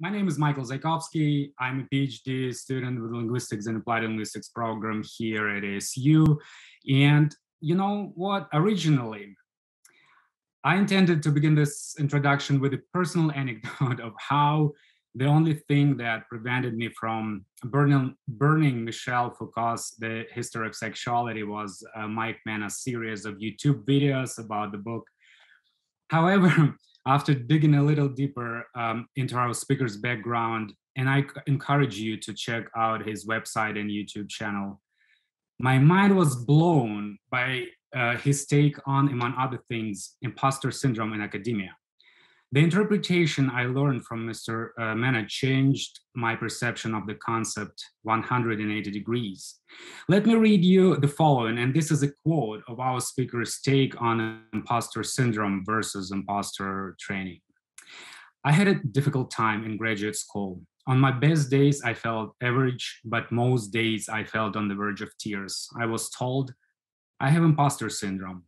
my name is Michael Zaykovsky. I'm a PhD student with linguistics and applied linguistics program here at ASU. And you know what? Originally, I intended to begin this introduction with a personal anecdote of how the only thing that prevented me from burning, burning Michel Foucault's The History of Sexuality was uh, Mike Mena's series of YouTube videos about the book. However, after digging a little deeper um, into our speaker's background, and I encourage you to check out his website and YouTube channel, my mind was blown by uh, his take on, among other things, imposter syndrome in academia. The interpretation I learned from Mr. Uh, Mena changed my perception of the concept 180 degrees. Let me read you the following, and this is a quote of our speaker's take on imposter syndrome versus imposter training. I had a difficult time in graduate school. On my best days, I felt average, but most days I felt on the verge of tears. I was told I have imposter syndrome.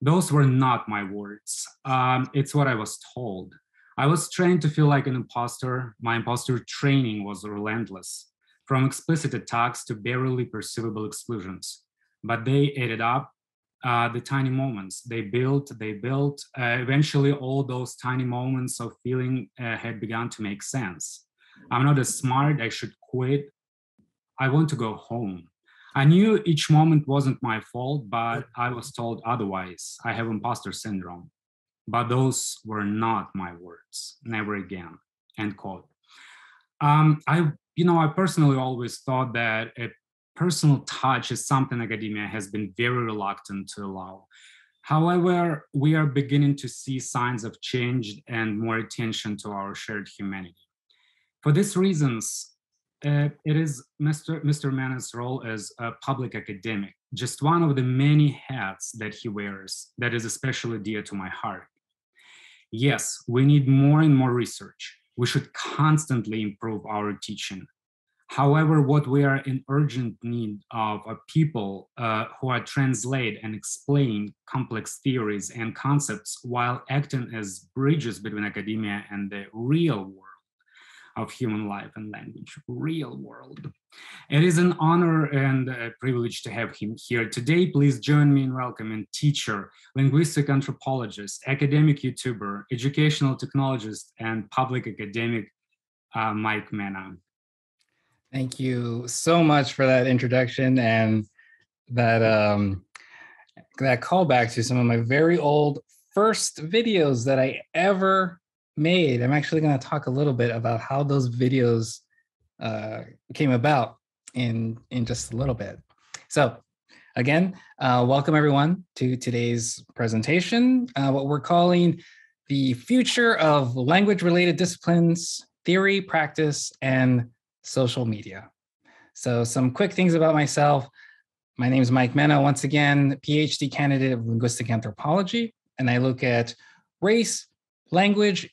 Those were not my words. Um, it's what I was told. I was trained to feel like an imposter. My imposter training was relentless, from explicit attacks to barely perceivable exclusions. But they added up uh, the tiny moments. They built, they built. Uh, eventually, all those tiny moments of feeling uh, had begun to make sense. I'm not as smart. I should quit. I want to go home. I knew each moment wasn't my fault, but I was told otherwise. I have imposter syndrome. But those were not my words. Never again. End quote. Um, I, you know, I personally always thought that a personal touch is something academia has been very reluctant to allow. However, we are beginning to see signs of change and more attention to our shared humanity. For these reasons, uh, it is Mr. Mr. Role as a public academic, just one of the many hats that he wears that is especially dear to my heart. Yes, we need more and more research. We should constantly improve our teaching. However, what we are in urgent need of are people uh, who are translate and explain complex theories and concepts while acting as bridges between academia and the real world of human life and language, real world. It is an honor and a privilege to have him here today. Please join me in welcoming teacher, linguistic anthropologist, academic YouTuber, educational technologist, and public academic uh, Mike Mena. Thank you so much for that introduction and that um, that callback to some of my very old first videos that I ever made. I'm actually going to talk a little bit about how those videos uh, came about in in just a little bit. So, again, uh, welcome everyone to today's presentation. Uh, what we're calling the future of language-related disciplines, theory, practice, and social media. So, some quick things about myself. My name is Mike Mena, once again, PhD candidate of linguistic anthropology, and I look at race, language,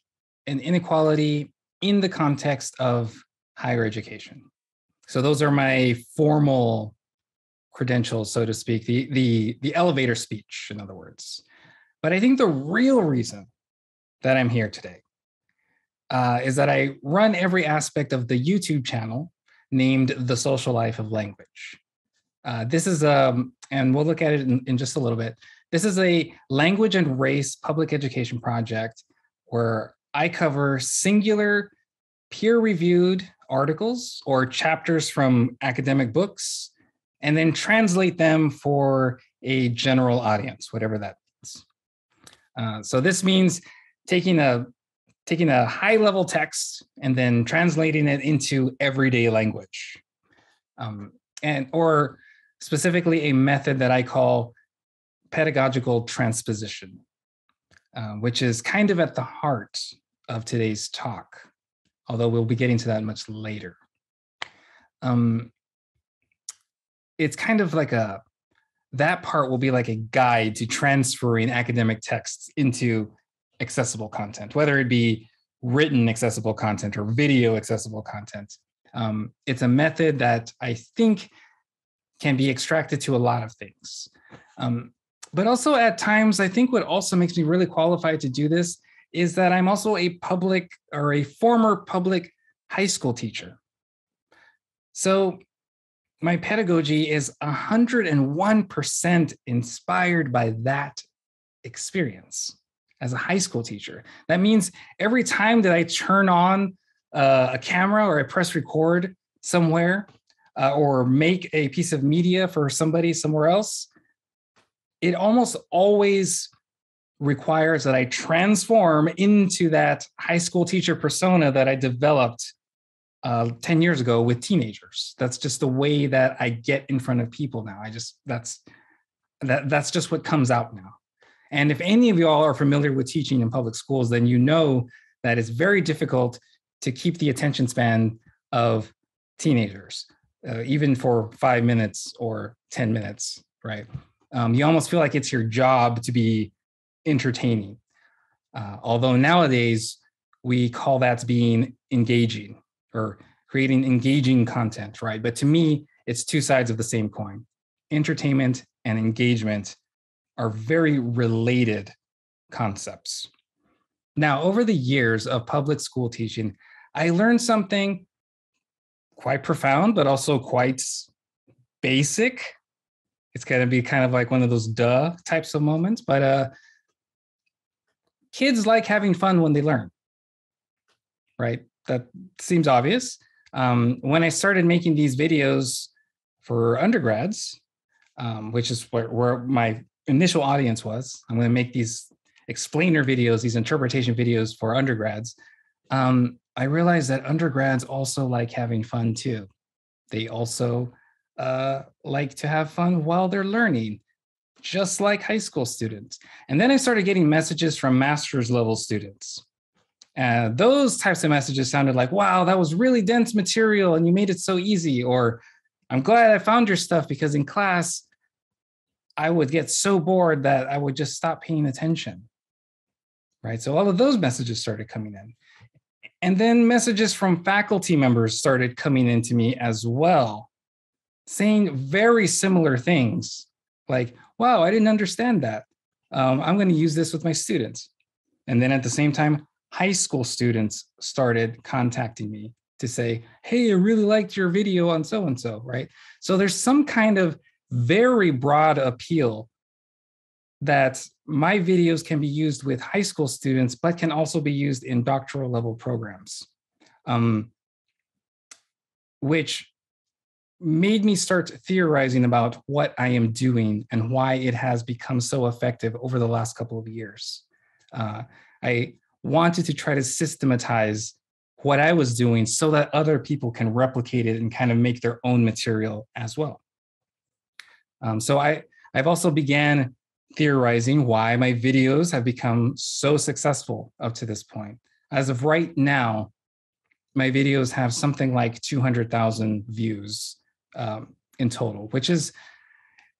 and inequality in the context of higher education. So those are my formal credentials, so to speak, the, the, the elevator speech, in other words. But I think the real reason that I'm here today uh, is that I run every aspect of the YouTube channel named The Social Life of Language. Uh, this is, um, and we'll look at it in, in just a little bit. This is a language and race public education project where I cover singular peer reviewed articles or chapters from academic books and then translate them for a general audience, whatever that is. Uh, so this means taking a taking a high level text and then translating it into everyday language, um, and or specifically a method that I call pedagogical transposition, uh, which is kind of at the heart of today's talk, although we'll be getting to that much later. Um, it's kind of like a, that part will be like a guide to transferring academic texts into accessible content, whether it be written accessible content or video accessible content. Um, it's a method that I think can be extracted to a lot of things. Um, but also at times, I think what also makes me really qualified to do this is that I'm also a public or a former public high school teacher. So my pedagogy is 101% inspired by that experience as a high school teacher. That means every time that I turn on uh, a camera or I press record somewhere uh, or make a piece of media for somebody somewhere else, it almost always requires that I transform into that high school teacher persona that I developed uh, 10 years ago with teenagers. That's just the way that I get in front of people now. I just, that's, that, that's just what comes out now. And if any of y'all are familiar with teaching in public schools, then you know that it's very difficult to keep the attention span of teenagers, uh, even for five minutes or 10 minutes, right? Um, you almost feel like it's your job to be entertaining. Uh, although nowadays we call that being engaging or creating engaging content, right? But to me, it's two sides of the same coin. Entertainment and engagement are very related concepts. Now, over the years of public school teaching, I learned something quite profound, but also quite basic. It's going to be kind of like one of those duh types of moments, but uh, kids like having fun when they learn, right? That seems obvious. Um, when I started making these videos for undergrads, um, which is where, where my initial audience was, I'm going to make these explainer videos, these interpretation videos for undergrads. Um, I realized that undergrads also like having fun too. They also uh, like to have fun while they're learning just like high school students. And then I started getting messages from master's level students. And those types of messages sounded like, wow, that was really dense material and you made it so easy. Or I'm glad I found your stuff because in class, I would get so bored that I would just stop paying attention. Right. So all of those messages started coming in. And then messages from faculty members started coming into me as well, saying very similar things like, wow, I didn't understand that. Um, I'm going to use this with my students. And then at the same time, high school students started contacting me to say, hey, I really liked your video on so and so, right? So there's some kind of very broad appeal that my videos can be used with high school students, but can also be used in doctoral level programs, um, which made me start theorizing about what I am doing and why it has become so effective over the last couple of years. Uh, I wanted to try to systematize what I was doing so that other people can replicate it and kind of make their own material as well. Um, so I, I've also began theorizing why my videos have become so successful up to this point. As of right now, my videos have something like 200,000 views um, in total, which is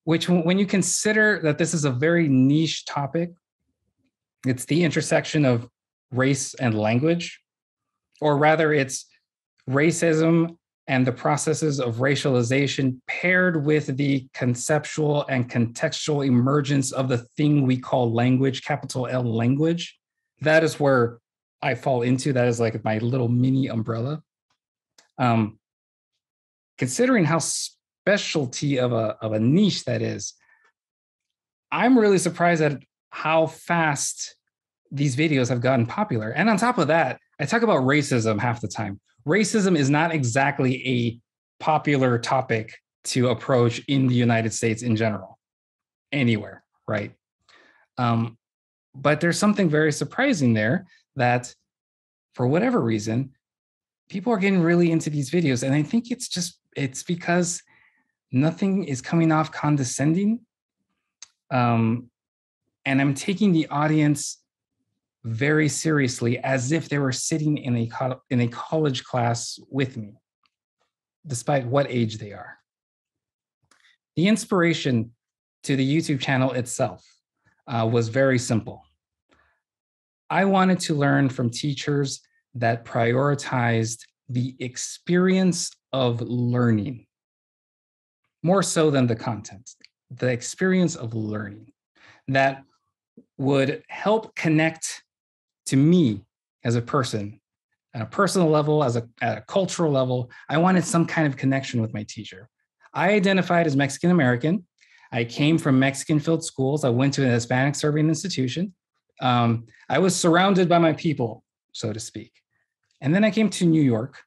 which when you consider that this is a very niche topic, it's the intersection of race and language, or rather, it's racism and the processes of racialization paired with the conceptual and contextual emergence of the thing we call language, capital L language. That is where I fall into. That is like my little mini umbrella. Um, considering how specialty of a of a niche that is, I'm really surprised at how fast these videos have gotten popular. And on top of that, I talk about racism half the time. Racism is not exactly a popular topic to approach in the United States in general, anywhere, right? Um, but there's something very surprising there that, for whatever reason, people are getting really into these videos. And I think it's just it's because nothing is coming off condescending. Um, and I'm taking the audience very seriously as if they were sitting in a co- in a college class with me, despite what age they are. The inspiration to the YouTube channel itself uh, was very simple. I wanted to learn from teachers that prioritized the experience of learning more so than the content, the experience of learning that would help connect to me as a person, at a personal level, as a, at a cultural level, I wanted some kind of connection with my teacher. I identified as Mexican American. I came from Mexican filled schools. I went to an Hispanic serving institution. Um, I was surrounded by my people, so to speak. And then I came to New York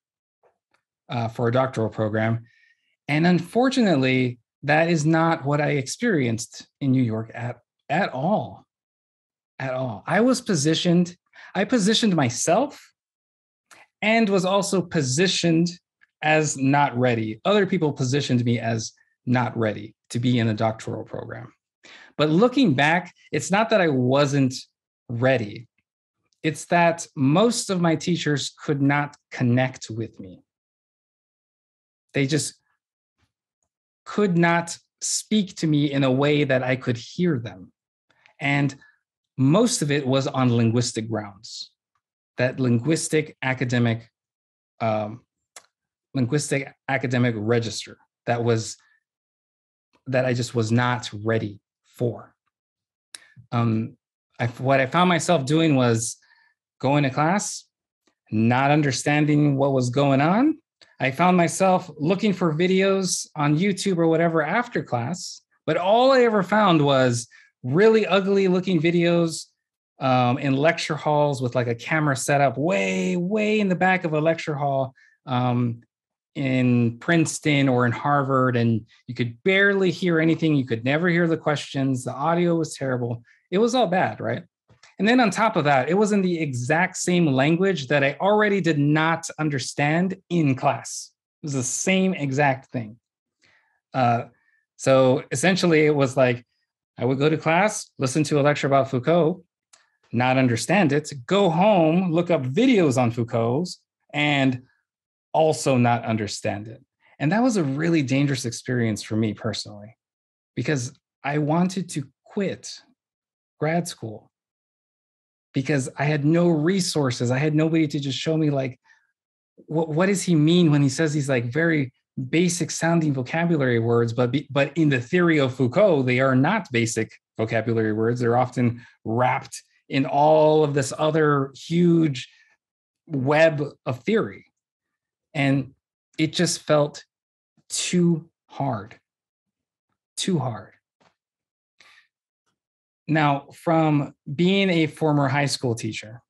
uh, for a doctoral program. And unfortunately, that is not what I experienced in New York at, at all. At all. I was positioned, I positioned myself and was also positioned as not ready. Other people positioned me as not ready to be in a doctoral program. But looking back, it's not that I wasn't ready, it's that most of my teachers could not connect with me. They just could not speak to me in a way that I could hear them. And most of it was on linguistic grounds, that linguistic academic, um, linguistic academic register that was that I just was not ready for. Um, I, what I found myself doing was going to class, not understanding what was going on. I found myself looking for videos on YouTube or whatever after class, but all I ever found was really ugly looking videos um, in lecture halls with like a camera set up way, way in the back of a lecture hall um, in Princeton or in Harvard, and you could barely hear anything. You could never hear the questions. The audio was terrible. It was all bad, right? And then on top of that, it was in the exact same language that I already did not understand in class. It was the same exact thing. Uh, so essentially, it was like I would go to class, listen to a lecture about Foucault, not understand it, go home, look up videos on Foucault's, and also not understand it. And that was a really dangerous experience for me personally, because I wanted to quit grad school because I had no resources. I had nobody to just show me, like, what, what does he mean when he says these like very basic sounding vocabulary words, but be, but in the theory of Foucault, they are not basic vocabulary words. They're often wrapped in all of this other huge web of theory. And it just felt too hard, too hard. Now, from being a former high school teacher,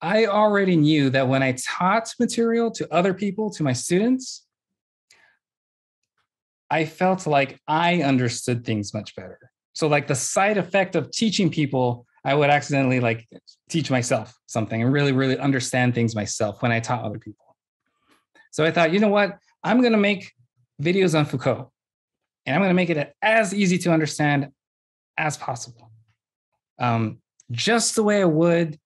I already knew that when I taught material to other people, to my students, I felt like I understood things much better. So, like the side effect of teaching people, I would accidentally like teach myself something and really, really understand things myself when I taught other people. So I thought, you know what? I'm going to make videos on Foucault and I'm going to make it as easy to understand as possible. Um, just the way I would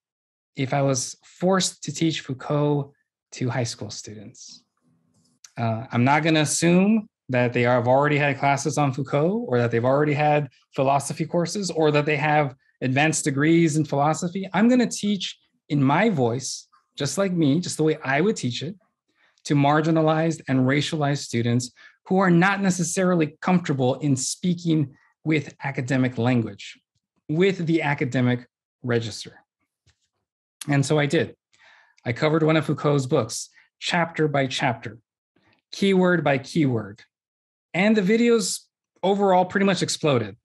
if I was forced to teach Foucault to high school students. Uh, I'm not going to assume that they have already had classes on Foucault or that they've already had philosophy courses or that they have advanced degrees in philosophy. I'm going to teach in my voice, just like me, just the way I would teach it, to marginalized and racialized students who are not necessarily comfortable in speaking with academic language, with the academic register. And so I did. I covered one of Foucault's books, chapter by chapter, keyword by keyword. And the videos overall pretty much exploded.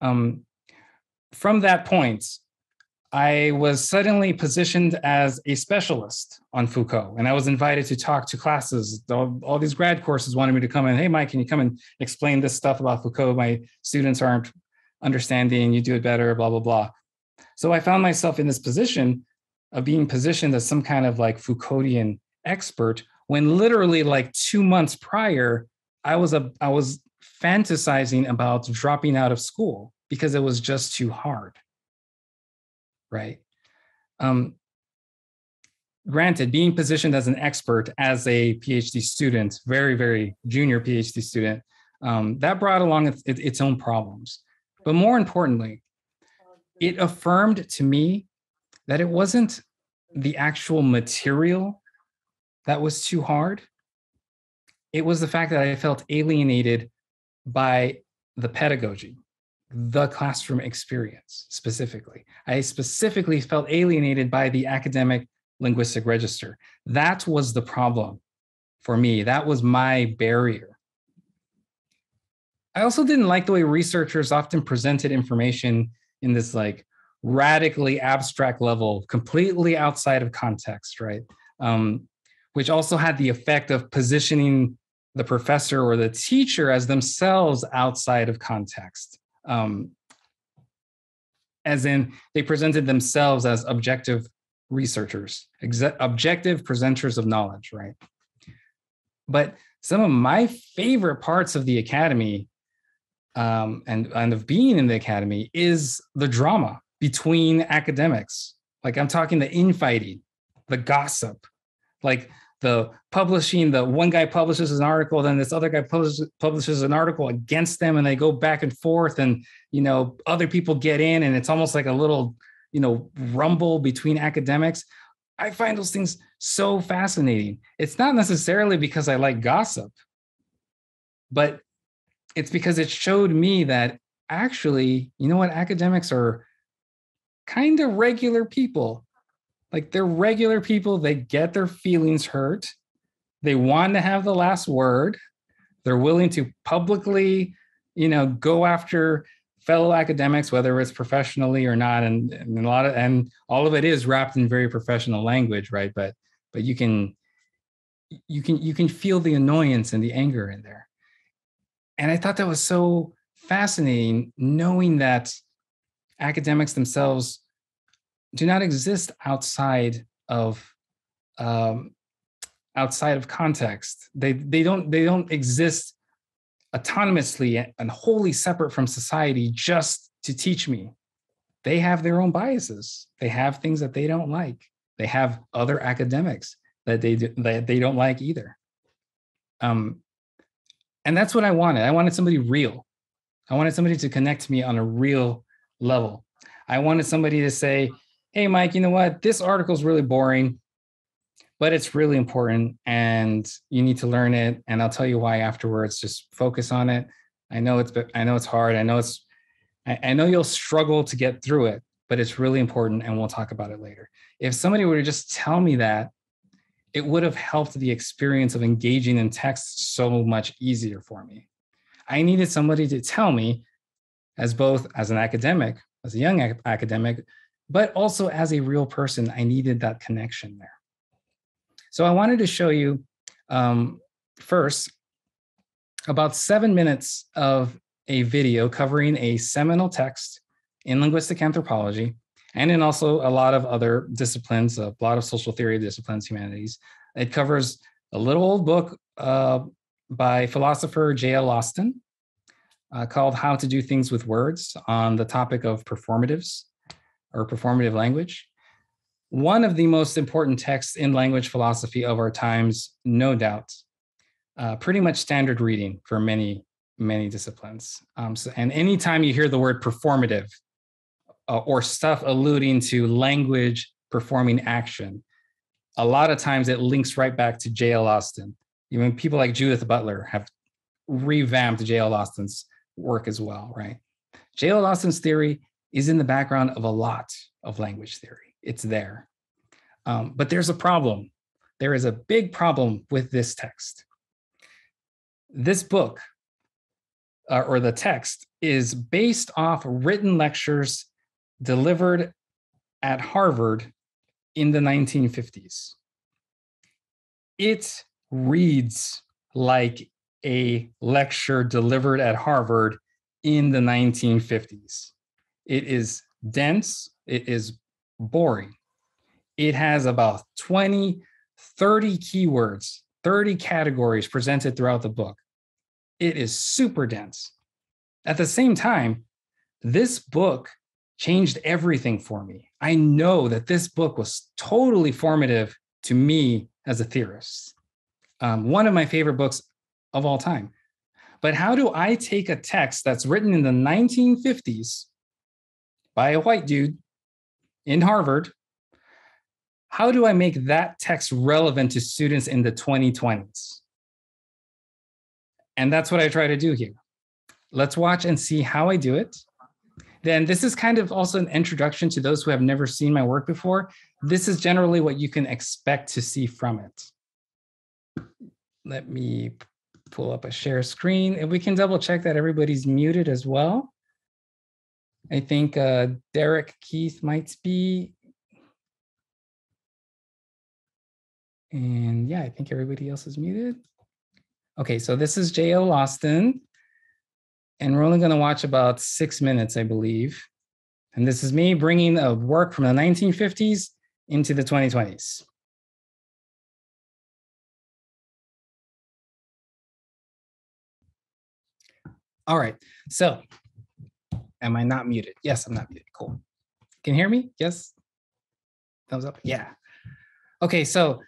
Um, from that point, I was suddenly positioned as a specialist on Foucault, and I was invited to talk to classes. All, all, these grad courses wanted me to come in. Hey, Mike, can you come and explain this stuff about Foucault? My students aren't understanding. You do it better. Blah blah blah. So I found myself in this position of being positioned as some kind of like Foucauldian expert, when literally like two months prior, I was a I was fantasizing about dropping out of school because it was just too hard right? Um, granted, being positioned as an expert as a PhD student, very, very junior PhD student, um, that brought along its, its own problems. But more importantly, it affirmed to me that it wasn't the actual material that was too hard. It was the fact that I felt alienated by the pedagogy, the classroom experience specifically. I specifically felt alienated by the academic linguistic register. That was the problem for me. That was my barrier. I also didn't like the way researchers often presented information in this like radically abstract level, completely outside of context, right? Um, which also had the effect of positioning the professor or the teacher as themselves outside of context. Um, as in, they presented themselves as objective researchers, objective presenters of knowledge, right? But some of my favorite parts of the academy um, and, and of being in the academy is the drama between academics. Like I'm talking the infighting, the gossip, like the publishing the one guy publishes an article then this other guy publishes, publishes an article against them and they go back and forth and you know other people get in and it's almost like a little you know rumble between academics i find those things so fascinating it's not necessarily because i like gossip but it's because it showed me that actually you know what academics are kind of regular people like they're regular people, they get their feelings hurt. They want to have the last word. They're willing to publicly, you know, go after fellow academics, whether it's professionally or not. And, and a lot of and all of it is wrapped in very professional language, right? But but you can you can you can feel the annoyance and the anger in there. And I thought that was so fascinating, knowing that academics themselves do not exist outside of um, outside of context. They they don't they don't exist autonomously and wholly separate from society just to teach me. They have their own biases. They have things that they don't like. They have other academics that they do, that they don't like either. Um, and that's what I wanted. I wanted somebody real. I wanted somebody to connect to me on a real level. I wanted somebody to say, hey, Mike, you know what? This article is really boring, but it's really important and you need to learn it. And I'll tell you why afterwards. Just focus on it. I know it's, I know it's hard. I know it's, I know you'll struggle to get through it, but it's really important and we'll talk about it later. If somebody were to just tell me that, it would have helped the experience of engaging in text so much easier for me. I needed somebody to tell me, as both as an academic, as a young academic, but also as a real person, I needed that connection there. So I wanted to show you um, first about seven minutes of a video covering a seminal text in linguistic anthropology and in also a lot of other disciplines, a lot of social theory disciplines, humanities. It covers a little old book uh, by philosopher J.L. Austin uh, called How to Do Things with Words on the topic of performatives or performative language. One of the most important texts in language philosophy of our times, no doubt. Uh, pretty much standard reading for many, many disciplines. Um, so, and anytime you hear the word performative uh, or stuff alluding to language performing action, a lot of times it links right back to J.L. Austin. Even people like Judith Butler have revamped J.L. Austin's work as well, right? J.L. Austin's theory is in the background of a lot of language theory. It's there. Um, but there's a problem. There is a big problem with this text. This book, uh, or the text, is based off written lectures delivered at Harvard in the 1950s. It reads like a lecture delivered at Harvard in the 1950s. It is dense, it is boring. It has about 20, 30 keywords, 30 categories presented throughout the book. It is super dense. At the same time, this book changed everything for me. I know that this book was totally formative to me as a theorist. Um, one of my favorite books of all time. But how do I take a text that's written in the 1950s by a white dude in Harvard. How do I make that text relevant to students in the 2020s? And that's what I try to do here. Let's watch and see how I do it. Then this is kind of also an introduction to those who have never seen my work before. This is generally what you can expect to see from it. Let me pull up a share screen and we can double check that everybody's muted as well. I think uh, Derek Keith might be. And yeah, I think everybody else is muted. Okay, so this is J.L. Austin. And we're only going to watch about six minutes, I believe. And this is me bringing a work from the 1950s into the 2020s. All right, so am I not muted? Yes, I'm not muted. Cool. Can you hear me? Yes? Thumbs up? Yeah. Okay, so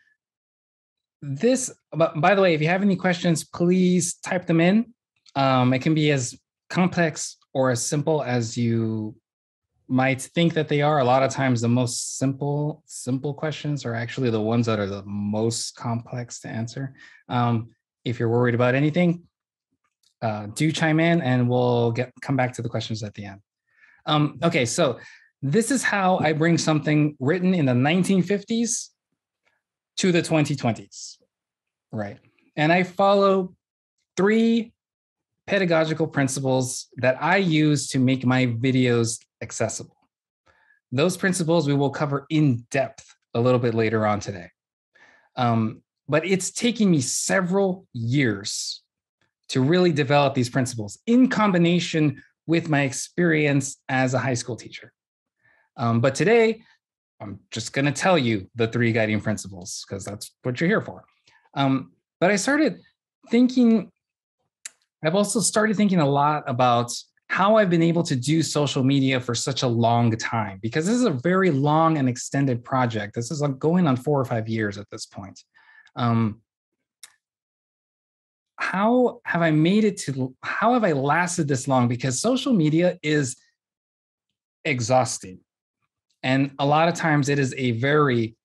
this, by the way, if you have any questions, please type them in. Um, it can be as complex or as simple as you might think that they are. A lot of times, the most simple simple questions are actually the ones that are the most complex to answer. Um, if you're worried about anything, uh, do chime in, and we'll get come back to the questions at the end. Um, okay, so this is how I bring something written in the 1950s to the 2020s, right? And I follow three pedagogical principles that I use to make my videos accessible. Those principles we will cover in depth a little bit later on today. Um, but it's taking me several years to really develop these principles in combination with my experience as a high school teacher. Um, but today, I'm just going to tell you the three guiding principles because that's what you're here for. Um, but I started thinking I've also started thinking a lot about how I've been able to do social media for such a long time because this is a very long and extended project. This is like going on four or five years at this point. Um, how have I made it to, how have I lasted this long? Because social media is exhausting. And a lot of times it is a very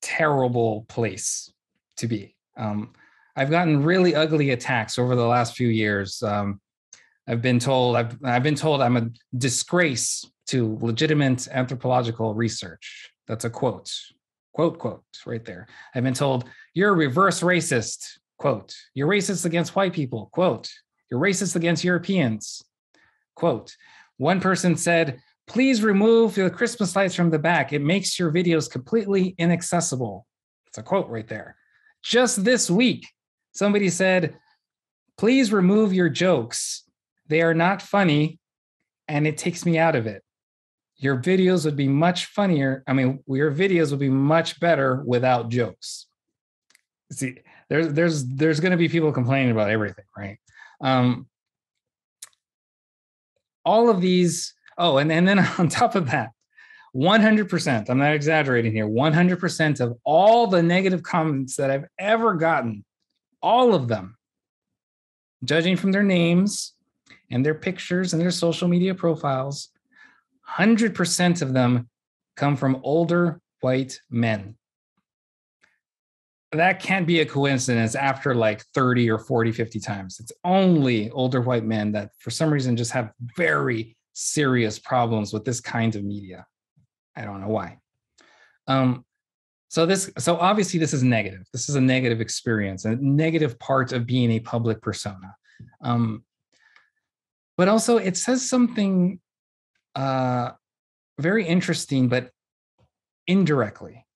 terrible place to be. Um, I've gotten really ugly attacks over the last few years. Um, I've been told I've I've been told I'm a disgrace to legitimate anthropological research. That's a quote, quote, quote, right there. I've been told you're a reverse racist. Quote. You're racist against white people. Quote. You're racist against Europeans. Quote. One person said, "Please remove the Christmas lights from the back. It makes your videos completely inaccessible." It's a quote right there. Just this week, somebody said, please remove your jokes. They are not funny and it takes me out of it. Your videos would be much funnier. I mean, your videos would be much better without jokes. See, there's there's there's going to be people complaining about everything, right? Um, all of these. Oh, and, and then on top of that, 100%, I'm not exaggerating here, 100% of all the negative comments that I've ever gotten all of them, judging from their names and their pictures and their social media profiles, 100% of them come from older white men. That can't be a coincidence after like 30 or 40, 50 times. It's only older white men that, for some reason, just have very serious problems with this kind of media. I don't know why. Um, so this, so obviously this is negative. This is a negative experience, a negative part of being a public persona. Um, but also it says something uh, very interesting, but indirectly.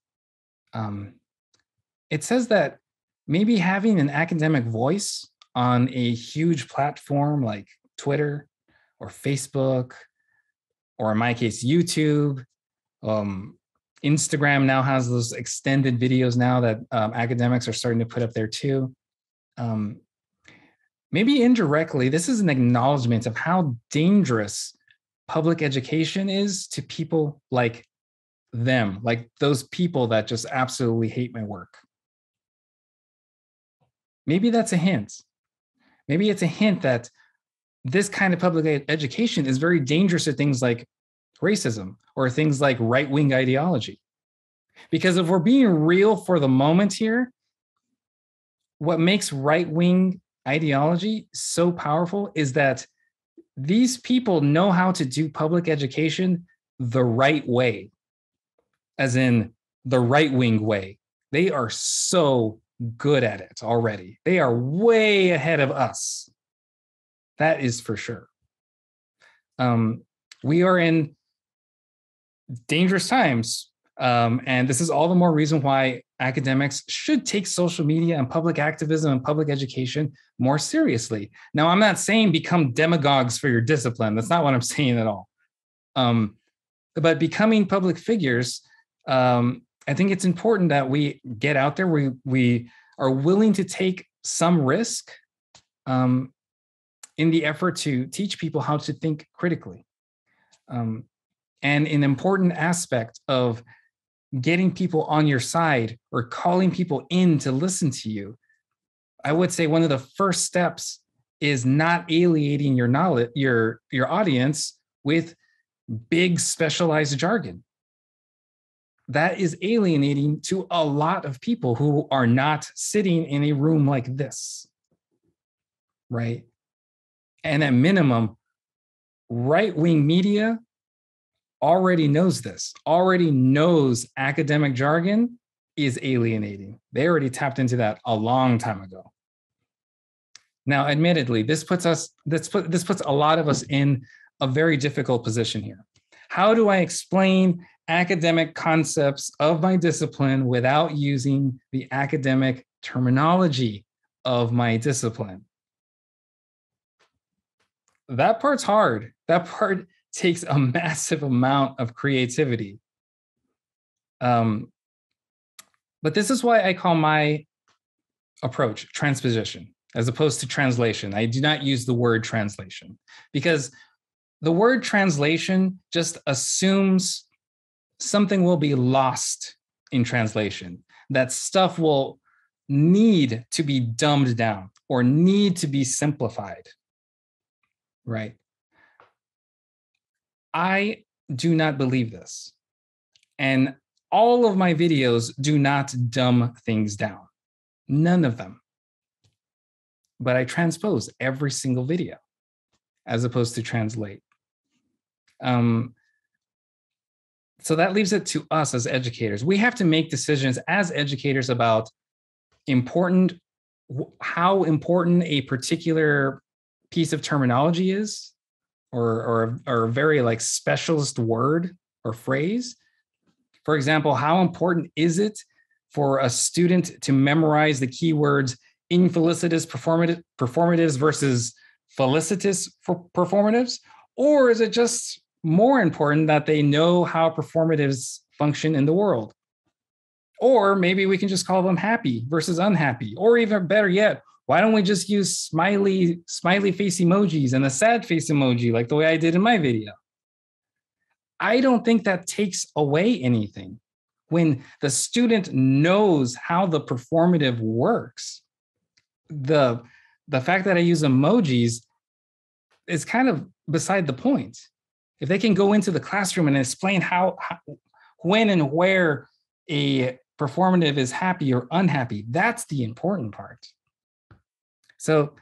Um, it says that maybe having an academic voice on a huge platform like Twitter or Facebook, or in my case, YouTube, um, Instagram now has those extended videos now that um, academics are starting to put up there too. Um, maybe indirectly, this is an acknowledgement of how dangerous public education is to people like them, like those people that just absolutely hate my work. Maybe that's a hint. Maybe it's a hint that this kind of public education is very dangerous to things like racism or things like right wing ideology. Because if we're being real for the moment here, what makes right wing ideology so powerful is that these people know how to do public education the right way, as in the right wing way. They are so good at it already. They are way ahead of us. That is for sure. Um, we are in dangerous times. Um, and this is all the more reason why academics should take social media and public activism and public education more seriously. Now, I'm not saying become demagogues for your discipline. That's not what I'm saying at all. Um, but becoming public figures, um, I think it's important that we get out there. We we are willing to take some risk um, in the effort to teach people how to think critically. Um, and an important aspect of getting people on your side or calling people in to listen to you, I would say one of the first steps is not alienating your knowledge, your your audience with big specialized jargon. That is alienating to a lot of people who are not sitting in a room like this. Right. And at minimum, right wing media already knows this, already knows academic jargon is alienating. They already tapped into that a long time ago. Now, admittedly, this puts us this put this puts a lot of us in a very difficult position here. How do I explain academic concepts of my discipline without using the academic terminology of my discipline? That part's hard. That part takes a massive amount of creativity. Um, but this is why I call my approach transposition as opposed to translation. I do not use the word translation because the word translation just assumes something will be lost in translation, that stuff will need to be dumbed down or need to be simplified. Right? I do not believe this. And all of my videos do not dumb things down. None of them. But I transpose every single video as opposed to translate. Um, so that leaves it to us as educators. We have to make decisions as educators about important how important a particular piece of terminology is or or or a very like specialist word or phrase. For example how important is it for a student to memorize the keywords infelicitous performative performatives versus felicitous for performatives? Or is it just more important that they know how performatives function in the world? Or maybe we can just call them happy versus unhappy or even better yet why don't we just use smiley smiley face emojis and a sad face emoji like the way I did in my video? I don't think that takes away anything. When the student knows how the performative works, the the fact that I use emojis is kind of beside the point. If they can go into the classroom and explain how, how when and where a performative is happy or unhappy, that's the important part. So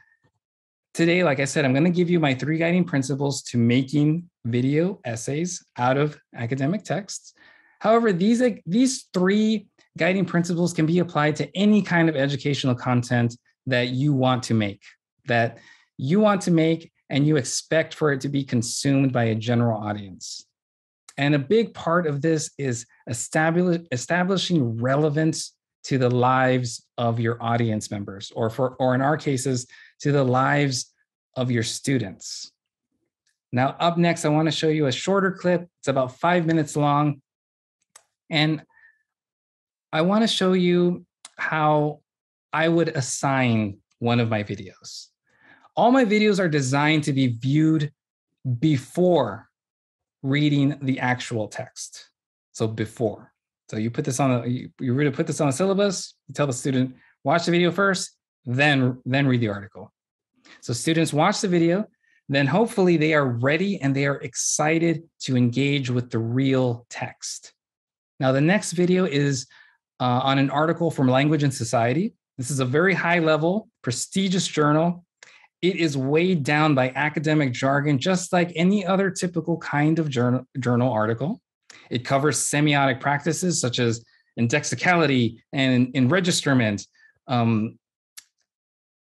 today, like I said, I'm going to give you my three guiding principles to making video essays out of academic texts. However, these, these three guiding principles can be applied to any kind of educational content that you want to make, that you want to make and you expect for it to be consumed by a general audience. And a big part of this is establish, establishing relevance to the lives of your audience members or for or in our cases to the lives of your students. Now up next i want to show you a shorter clip. It's about five minutes long. And i want to show you how i would assign one of my videos. All my videos are designed to be viewed before reading the actual text. So before so you put this on a you, you really put this on a syllabus. You tell the student watch the video first, then then read the article. So students watch the video, then hopefully they are ready and they are excited to engage with the real text. Now the next video is uh, on an article from Language in Society. This is a very high level, prestigious journal, it is weighed down by academic jargon, just like any other typical kind of journal, journal article. It covers semiotic practices such as indexicality and enregisterment. Um,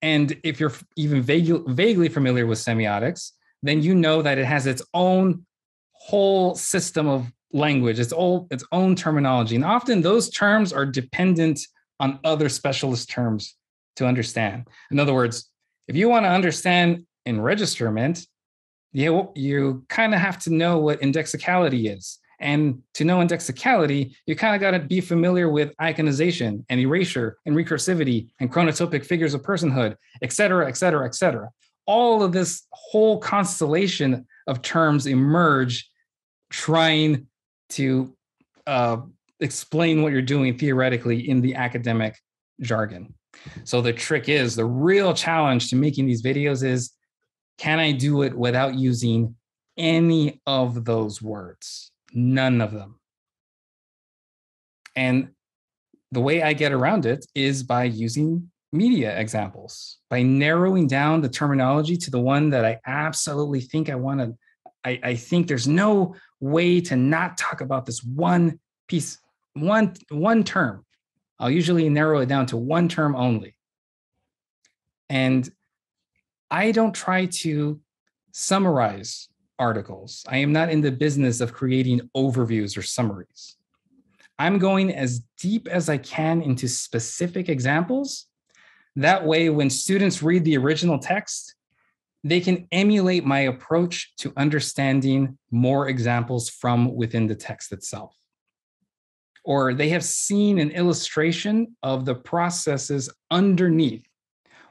and if you're even vague, vaguely familiar with semiotics, then you know that it has its own whole system of language, its own, its own terminology. And often those terms are dependent on other specialist terms to understand. In other words, if you want to understand enregisterment, you, you kind of have to know what indexicality is. And to know indexicality, you kind of got to be familiar with iconization and erasure and recursivity and chronotopic figures of personhood, et cetera, et cetera, et cetera. All of this whole constellation of terms emerge trying to uh, explain what you're doing theoretically in the academic jargon. So the trick is the real challenge to making these videos is can I do it without using any of those words? None of them. And the way I get around it is by using media examples, by narrowing down the terminology to the one that I absolutely think I want to. I, I think there's no way to not talk about this one piece, one one term. I'll usually narrow it down to one term only. And I don't try to summarize articles. I am not in the business of creating overviews or summaries. I'm going as deep as I can into specific examples. That way, when students read the original text, they can emulate my approach to understanding more examples from within the text itself. Or they have seen an illustration of the processes underneath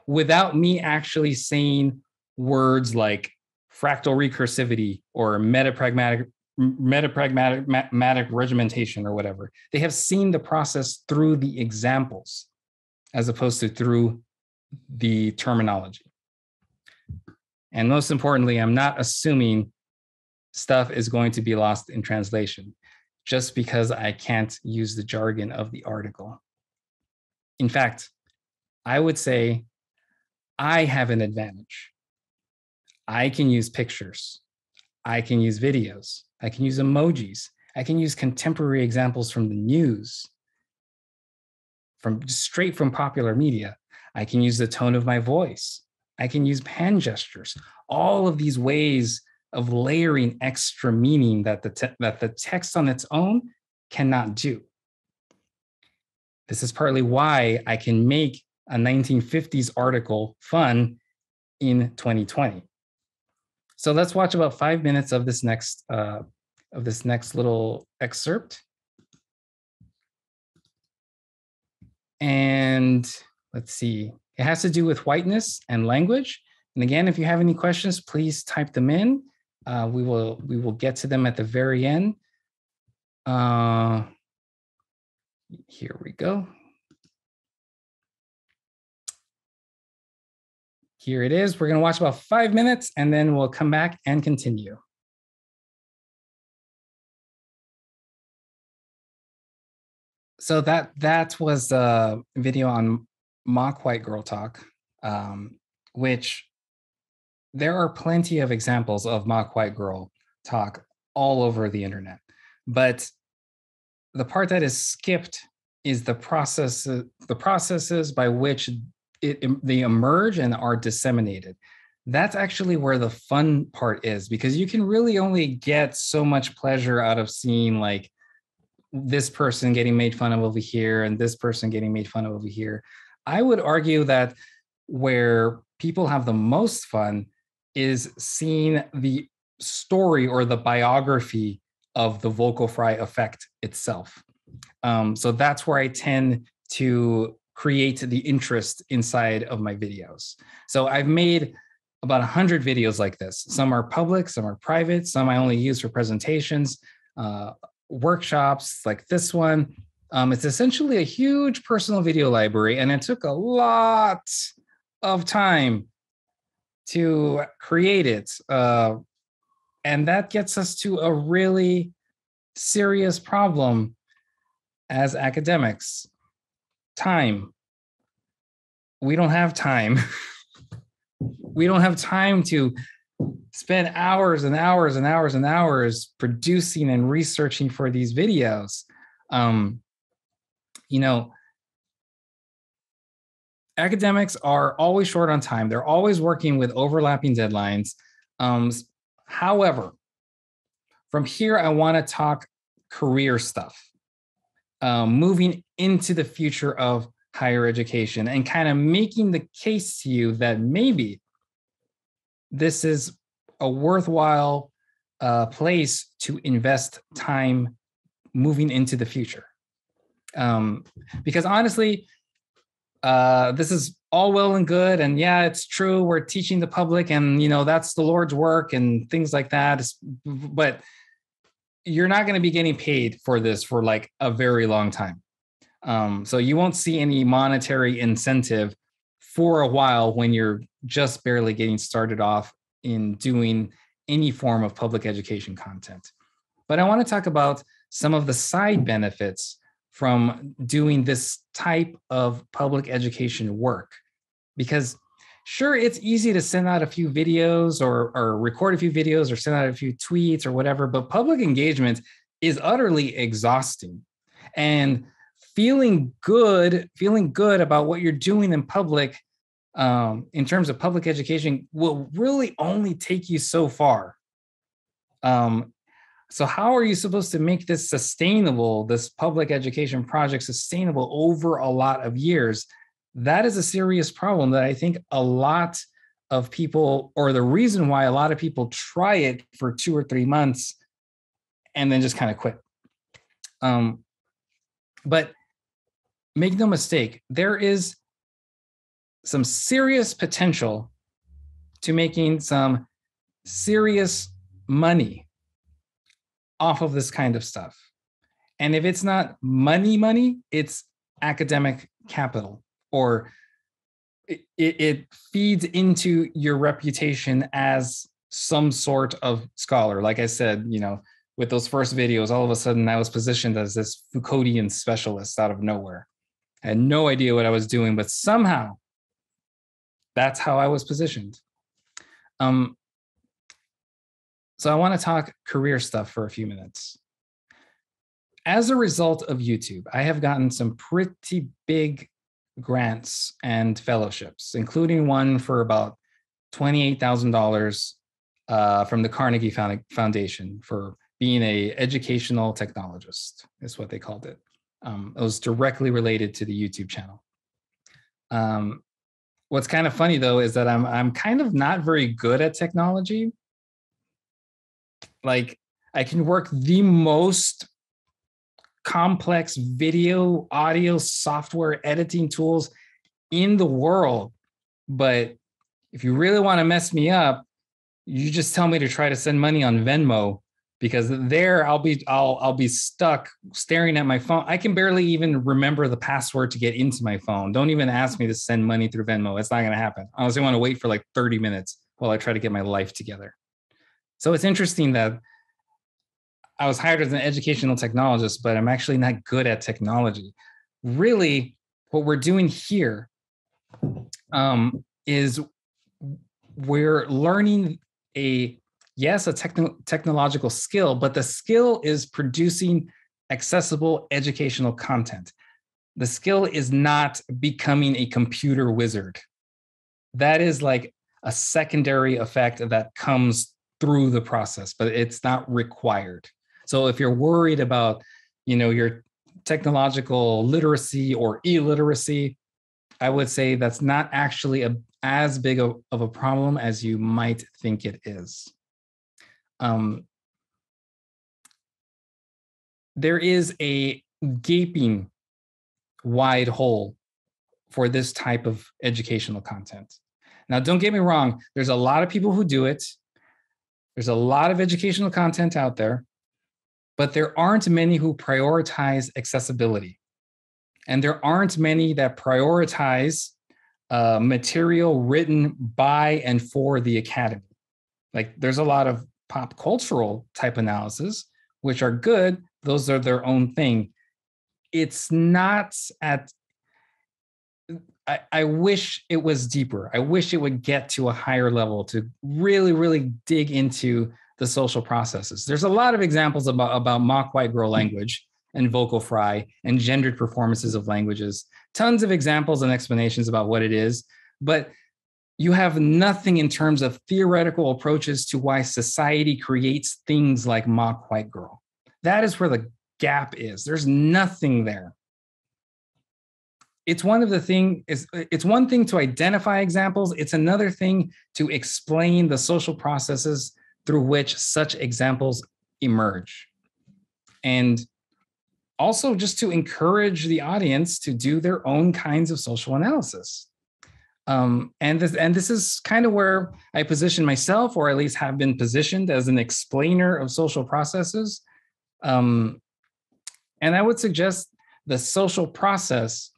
without me actually saying words like fractal recursivity or metapragmatic metapragmatic regimentation or whatever. They have seen the process through the examples as opposed to through the terminology. And most importantly, I'm not assuming stuff is going to be lost in translation just because I can't use the jargon of the article. In fact, I would say I have an advantage. I can use pictures. I can use videos. I can use emojis. I can use contemporary examples from the news, from straight from popular media. I can use the tone of my voice. I can use hand gestures. All of these ways of layering extra meaning that the te- that the text on its own cannot do. This is partly why I can make a 1950s article fun in 2020. So let's watch about five minutes of this next uh, of this next little excerpt. And let's see, it has to do with whiteness and language. And again, if you have any questions, please type them in. Uh, we will we will get to them at the very end. Uh, here we go. Here it is. We're going to watch about five minutes and then we'll come back and continue. So that that was a video on mock white girl talk, um, which there are plenty of examples of mock white girl talk all over the internet. But the part that is skipped is the process the processes by which it, they emerge and are disseminated. That's actually where the fun part is because you can really only get so much pleasure out of seeing like this person getting made fun of over here and this person getting made fun of over here. I would argue that where people have the most fun is seeing the story or the biography of the vocal fry effect itself. Um, so that's where i tend to create the interest inside of my videos. So I've made about 100 videos like this. Some are public, some are private, some I only use for presentations, uh, workshops like this one. Um, it's essentially a huge personal video library, and it took a lot of time to create it. Uh, and that gets us to a really serious problem as academics time. We don't have time. we don't have time to spend hours and hours and hours and hours producing and researching for these videos. Um, you know, academics are always short on time. They're always working with overlapping deadlines. Um, however, from here, I want to talk career stuff, um, moving into the future of higher education and kind of making the case to you that maybe this is a worthwhile uh, place to invest time moving into the future. Um, because honestly, uh, this is all well and good, and yeah, it's true. We're teaching the public, and you know that's the Lord's work and things like that. But you're not going to be getting paid for this for like a very long time. Um, so you won't see any monetary incentive for a while when you're just barely getting started off in doing any form of public education content. But I want to talk about some of the side benefits from doing this type of public education work. Because sure, it's easy to send out a few videos or, or record a few videos or send out a few tweets or whatever, but public engagement is utterly exhausting. And feeling good, feeling good about what you're doing in public um, in terms of public education will really only take you so far. Um, so, how are you supposed to make this sustainable, this public education project sustainable over a lot of years? That is a serious problem that I think a lot of people, or the reason why a lot of people try it for two or three months and then just kind of quit. Um, but make no mistake, there is some serious potential to making some serious money off of this kind of stuff. And if it's not money, money, it's academic capital or it, it feeds into your reputation as some sort of scholar. Like I said, you know, with those first videos, all of a sudden I was positioned as this Foucauldian specialist out of nowhere. I had no idea what I was doing, but somehow that's how I was positioned. Um, so I want to talk career stuff for a few minutes. As a result of YouTube, I have gotten some pretty big grants and fellowships, including one for about $28,000 uh, from the Carnegie Foundation for being a educational technologist, is what they called it. Um, it was directly related to the YouTube channel. Um, what's kind of funny though is that I'm I'm kind of not very good at technology. Like I can work the most complex video, audio, software editing tools in the world, but if you really want to mess me up, you just tell me to try to send money on Venmo because there I'll be I'll I'll be stuck staring at my phone. I can barely even remember the password to get into my phone. Don't even ask me to send money through Venmo. It's not going to happen. I honestly want to wait for like 30 minutes while I try to get my life together. So it's interesting that I was hired as an educational technologist, but I'm actually not good at technology. Really, what we're doing here um, is we're learning a yes, a techno- technological skill, but the skill is producing accessible educational content. The skill is not becoming a computer wizard. That is like a secondary effect that comes through the process, but it's not required. So if you're worried about, you know, your technological literacy or illiteracy, I would say that's not actually a, as big of, a problem as you might think it is um, there is a gaping wide hole for this type of educational content. Now, don't get me wrong, there's a lot of people who do it. There's a lot of educational content out there, but there aren't many who prioritize accessibility. And there aren't many that prioritize uh, material written by and for the academy. Like there's a lot of pop cultural type analysis, which are good. Those are their own thing. It's not at I, I wish it was deeper. I wish it would get to a higher level to really, really dig into the social processes. There's a lot of examples about, about mock white girl language and vocal fry and gendered performances of languages. Tons of examples and explanations about what it is, but you have nothing in terms of theoretical approaches to why society creates things like mock white girl. That is where the gap is. There's nothing there it's one of the thing is it's one thing to identify examples it's another thing to explain the social processes through which such examples emerge. And also just to encourage the audience to do their own kinds of social analysis. Um, and this and this is kind of where i position myself or at least have been positioned as an explainer of social processes. Um, and i would suggest the social process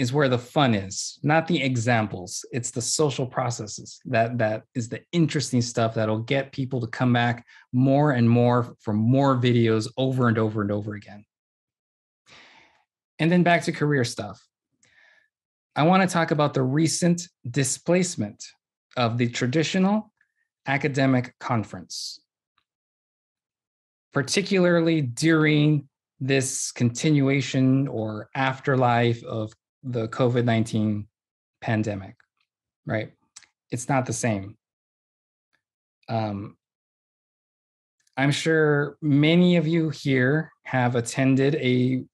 is where the fun is, not the examples. It's the social processes that that is the interesting stuff that'll get people to come back more and more for more videos over and over and over again. And then back to career stuff. I want to talk about the recent displacement of the traditional academic conference, particularly during this continuation or afterlife of the COVID 19 pandemic, right? It's not the same. Um, I'm sure many of you here have attended a,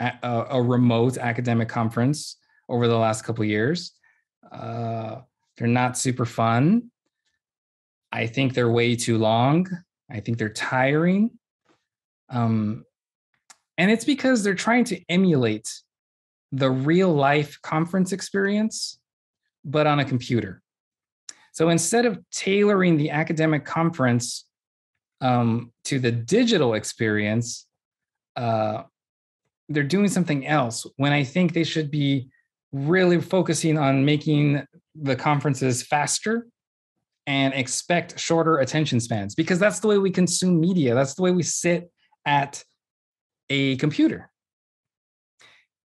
a, a remote academic conference over the last couple years. Uh, they're not super fun. I think they're way too long. I think they're tiring. Um, and it's because they're trying to emulate the real life conference experience, but on a computer. So instead of tailoring the academic conference um, to the digital experience, uh, they're doing something else when I think they should be really focusing on making the conferences faster and expect shorter attention spans because that's the way we consume media. That's the way we sit at a computer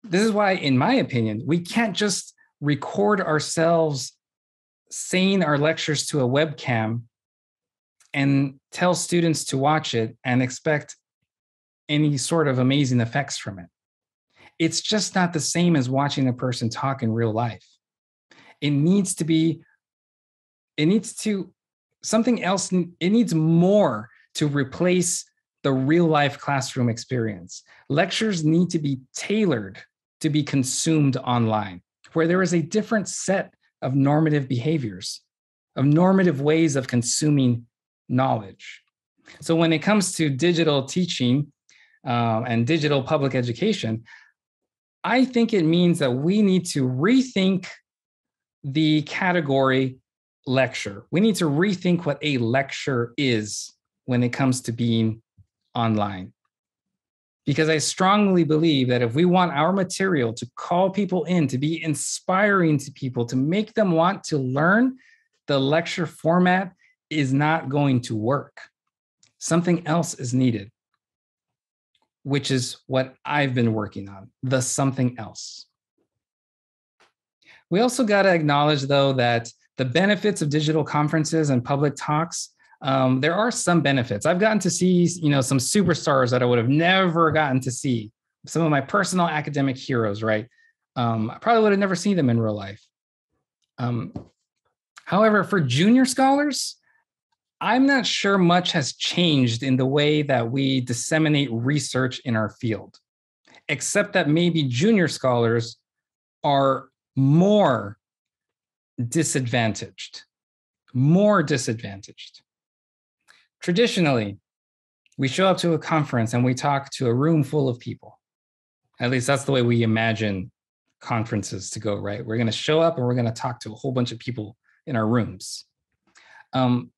this is why, in my opinion, we can't just record ourselves saying our lectures to a webcam and tell students to watch it and expect any sort of amazing effects from it. It's just not the same as watching a person talk in real life. It needs to be, it needs to, something else, it needs more to replace the real life classroom experience. Lectures need to be tailored to be consumed online, where there is a different set of normative behaviors, of normative ways of consuming knowledge. So when it comes to digital teaching uh, and digital public education, I think it means that we need to rethink the category lecture. We need to rethink what a lecture is when it comes to being online because I strongly believe that if we want our material to call people in, to be inspiring to people, to make them want to learn, the lecture format is not going to work. Something else is needed, which is what I've been working on the something else. We also got to acknowledge, though, that the benefits of digital conferences and public talks um, there are some benefits. I've gotten to see, you know, some superstars that I would have never gotten to see. Some of my personal academic heroes, right? Um, I probably would have never seen them in real life. Um, however, for junior scholars, I'm not sure much has changed in the way that we disseminate research in our field, except that maybe junior scholars are more disadvantaged, more disadvantaged traditionally, we show up to a conference and we talk to a room full of people. At least that's the way we imagine conferences to go, right? We're going to show up and we're going to talk to a whole bunch of people in our rooms. Um,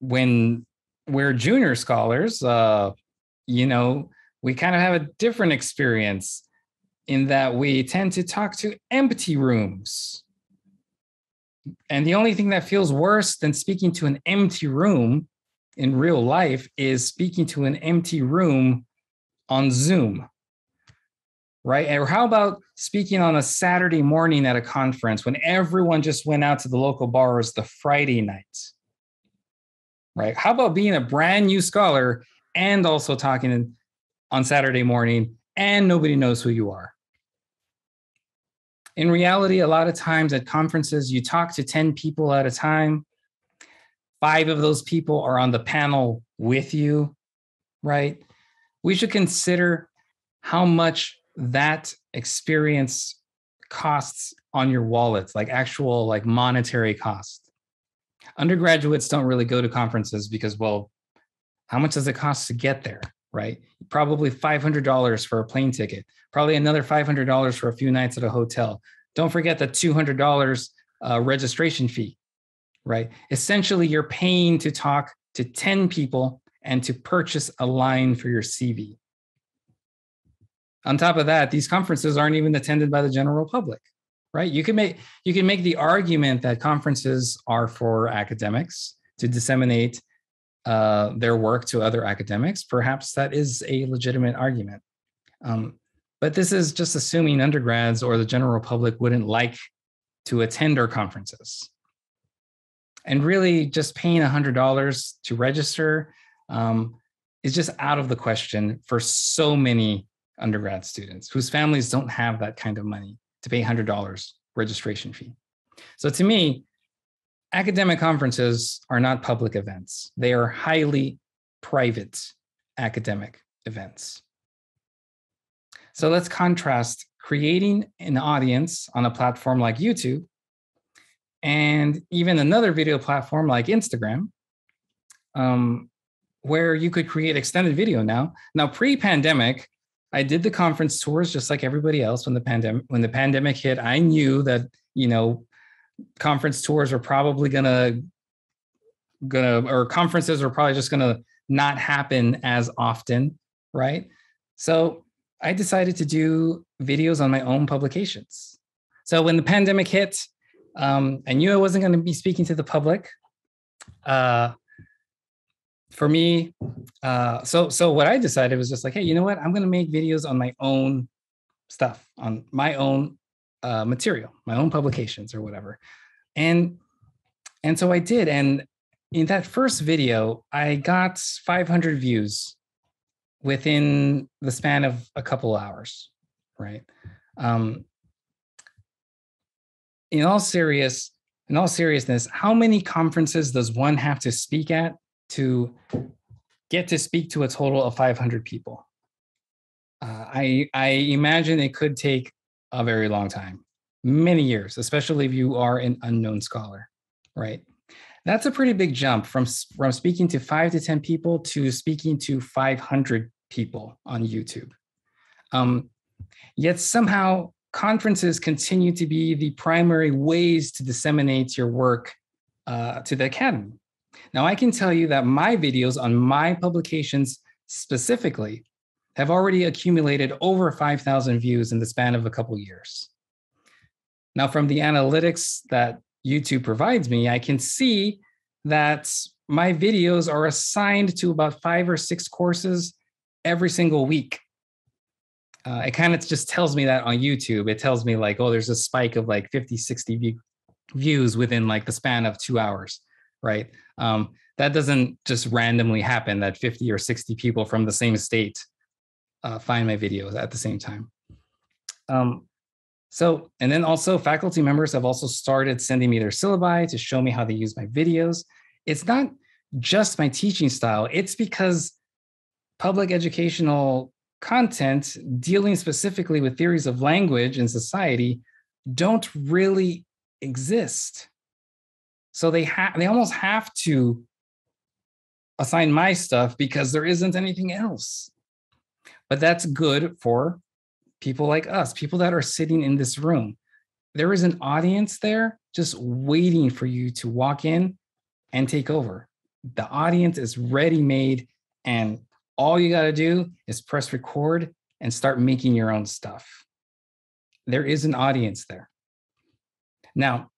when we're junior scholars, uh, you know, we kind of have a different experience in that we tend to talk to empty rooms and the only thing that feels worse than speaking to an empty room in real life is speaking to an empty room on Zoom. right? Or how about speaking on a Saturday morning at a conference when everyone just went out to the local bars the Friday night? Right? How about being a brand new scholar and also talking on Saturday morning and nobody knows who you are? In reality, a lot of times at conferences, you talk to 10 people at a time. Five of those people are on the panel with you, right? We should consider how much that experience costs on your wallets, like actual like monetary cost. Undergraduates don't really go to conferences because, well, how much does it cost to get there? Right? Probably $500 for a plane ticket, probably another $500 for a few nights at a hotel. Don't forget the $200 uh, registration fee, right? Essentially, you're paying to talk to 10 people and to purchase a line for your CV. On top of that, these conferences aren't even attended by the general public, right? You can make you can make the argument that conferences are for academics to disseminate uh, their work to other academics. Perhaps that is a legitimate argument. Um, but this is just assuming undergrads or the general public wouldn't like to attend our conferences. And really, just paying $100 to register um, is just out of the question for so many undergrad students whose families don't have that kind of money to pay $100 registration fee. So to me, academic conferences are not public events. They are highly private academic events. So let's contrast creating an audience on a platform like YouTube and even another video platform like Instagram, um, where you could create extended video now. Now, pre-pandemic, I did the conference tours just like everybody else when the pandemic when the pandemic hit. I knew that you know conference tours are probably gonna gonna or conferences are probably just gonna not happen as often, right? So I decided to do videos on my own publications. So when the pandemic hit, um, I knew I wasn't going to be speaking to the public. Uh, for me, uh, so so what I decided was just like, hey, you know what? I'm gonna make videos on my own stuff, on my own uh, material, my own publications or whatever, and and so I did. And in that first video, I got 500 views within the span of a couple hours, right? Um, in all serious, in all seriousness, how many conferences does one have to speak at to get to speak to a total of 500 people. Uh, I, I imagine it could take a very long time, many years, especially if you are an unknown scholar, right? That's a pretty big jump from, from speaking to five to 10 people to speaking to 500 people on YouTube. Um, yet somehow conferences continue to be the primary ways to disseminate your work uh, to the academy. Now, I can tell you that my videos on my publications specifically have already accumulated over 5,000 views in the span of a couple years. Now, from the analytics that YouTube provides me, I can see that my videos are assigned to about five or six courses every single week. Uh, it kind of just tells me that on YouTube. It tells me like, oh, there's a spike of like 50, 60 views within like the span of two hours right? Um, that doesn't just randomly happen that 50 or 60 people from the same state uh, find my videos at the same time. Um, so, and then also faculty members have also started sending me their syllabi to show me how they use my videos. It's not just my teaching style, it's because public educational content dealing specifically with theories of language and society don't really exist. So they have they almost have to assign my stuff because there isn't anything else. But that's good for people like us, people that are sitting in this room. There is an audience there just waiting for you to walk in and take over. The audience is ready made, and all you got to do is press record and start making your own stuff. There is an audience there. Now,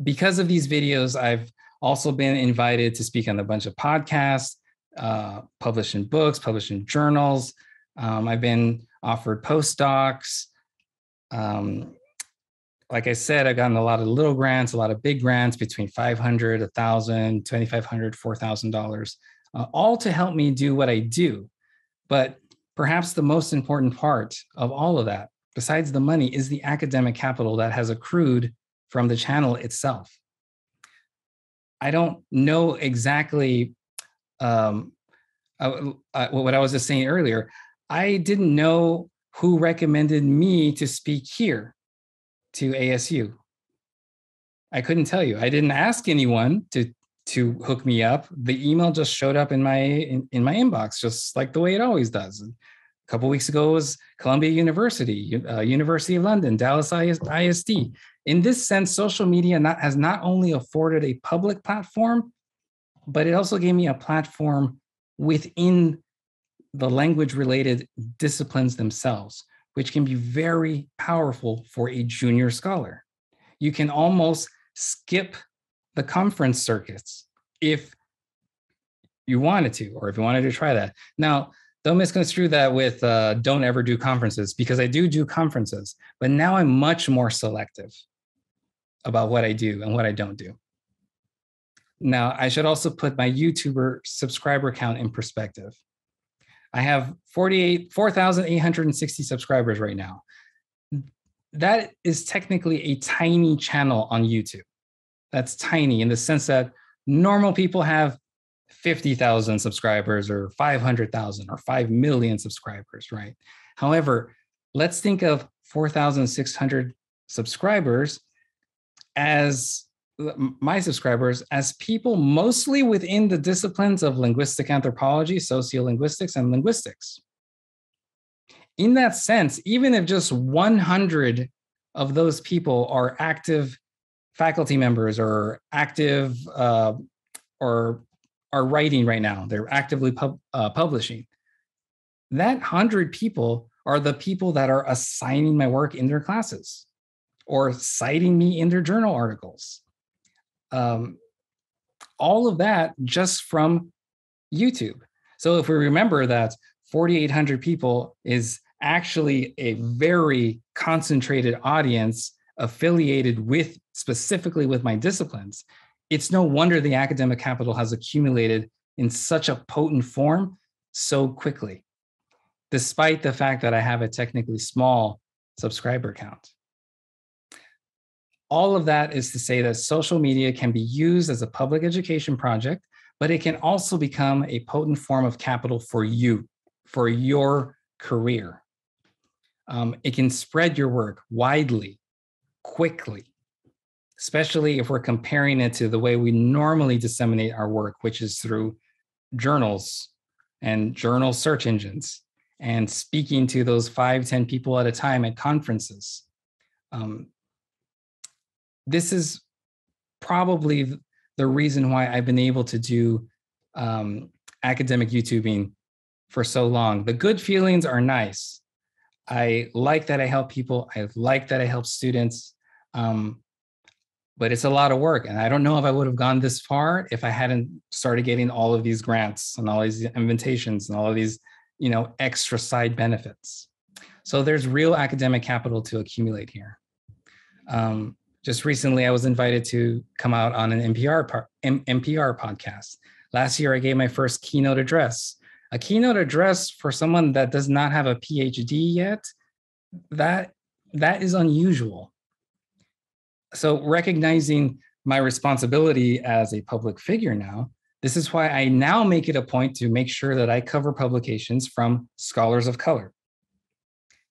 because of these videos, I've also been invited to speak on a bunch of podcasts, uh, published in books, published in journals. Um, I've been offered postdocs. Um, like I said, I've gotten a lot of little grants, a lot of big grants between 500, 1000, 2500, $4,000, uh, all to help me do what I do. But perhaps the most important part of all of that, besides the money, is the academic capital that has accrued from the channel itself. I don't know exactly um, uh, uh, what I was just saying earlier. I didn't know who recommended me to speak here to ASU. I couldn't tell you. I didn't ask anyone to to hook me up. The email just showed up in my in, in my inbox, just like the way it always does. A couple weeks ago was Columbia University, uh, University of London, Dallas ISD. In this sense, social media not, has not only afforded a public platform, but it also gave me a platform within the language related disciplines themselves, which can be very powerful for a junior scholar. You can almost skip the conference circuits if you wanted to, or if you wanted to try that. Now, don't misconstrue that with uh, don't ever do conferences because I do do conferences, but now I'm much more selective about what I do and what I don't do. Now, I should also put my YouTuber subscriber count in perspective. I have 48 4,860 subscribers right now. That is technically a tiny channel on YouTube. That's tiny in the sense that normal people have 50,000 subscribers or 500,000 or 5 million subscribers, right? However, let's think of 4,600 subscribers as my subscribers as people mostly within the disciplines of linguistic anthropology, sociolinguistics, and linguistics. In that sense, even if just 100 of those people are active faculty members or active uh, or are writing right now, they're actively pub, uh, publishing, that 100 people are the people that are assigning my work in their classes or citing me in their journal articles um, all of that just from YouTube. So if we remember that 4,800 people is actually a very concentrated audience affiliated with specifically with my disciplines, it's no wonder the academic capital has accumulated in such a potent form so quickly, despite the fact that I have a technically small subscriber count. All of that is to say that social media can be used as a public education project, but it can also become a potent form of capital for you, for your career. Um, it can spread your work widely, quickly, especially if we're comparing it to the way we normally disseminate our work, which is through journals and journal search engines and speaking to those five, ten people at a time at conferences. Um, this is probably the reason why I've been able to do um, academic YouTubing for so long. The good feelings are nice. I like that I help people. I like that I help students. Um, but it's a lot of work. And I don't know if I would have gone this far if I hadn't started getting all of these grants and all these invitations and all of these, you know, extra side benefits. So there's real academic capital to accumulate here. Um, just recently, I was invited to come out on an NPR par- M- NPR podcast. Last year, I gave my first keynote address. A keynote address for someone that does not have a PhD yet, that that is unusual. So recognizing my responsibility as a public figure now, this is why I now make it a point to make sure that I cover publications from scholars of color.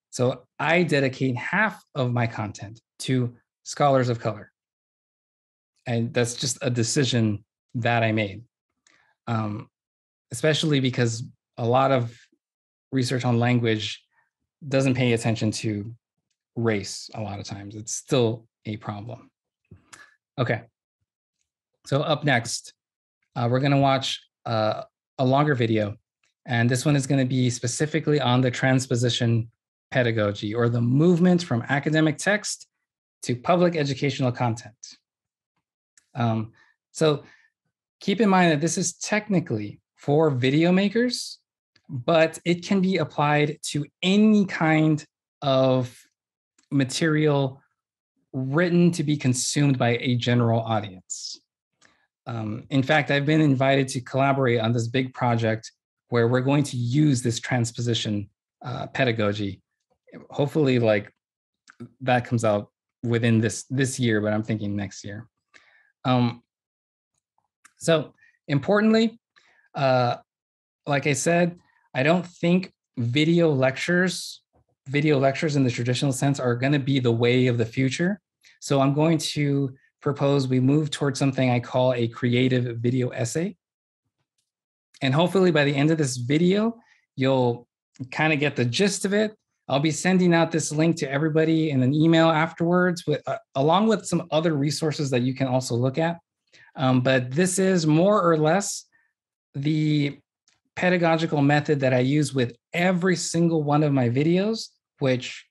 So I dedicate half of my content to scholars of color. And that's just a decision that I made, um, especially because a lot of research on language doesn't pay attention to race a lot of times. It's still a problem. Okay. So, up next, uh, we're going to watch uh, a longer video. And this one is going to be specifically on the transposition pedagogy or the movement from academic text to public educational content. Um, so keep in mind that this is technically for video makers, but it can be applied to any kind of material written to be consumed by a general audience. Um, in fact, I've been invited to collaborate on this big project where we're going to use this transposition uh, pedagogy. Hopefully, like that comes out within this this year, but I'm thinking next year. Um, so importantly, uh, like I said, I don't think video lectures, video lectures in the traditional sense are going to be the way of the future. So I'm going to propose we move towards something I call a creative video essay. And hopefully by the end of this video, you'll kind of get the gist of it. I'll be sending out this link to everybody in an email afterwards, with, uh, along with some other resources that you can also look at. Um, but this is more or less the pedagogical method that I use with every single one of my videos, which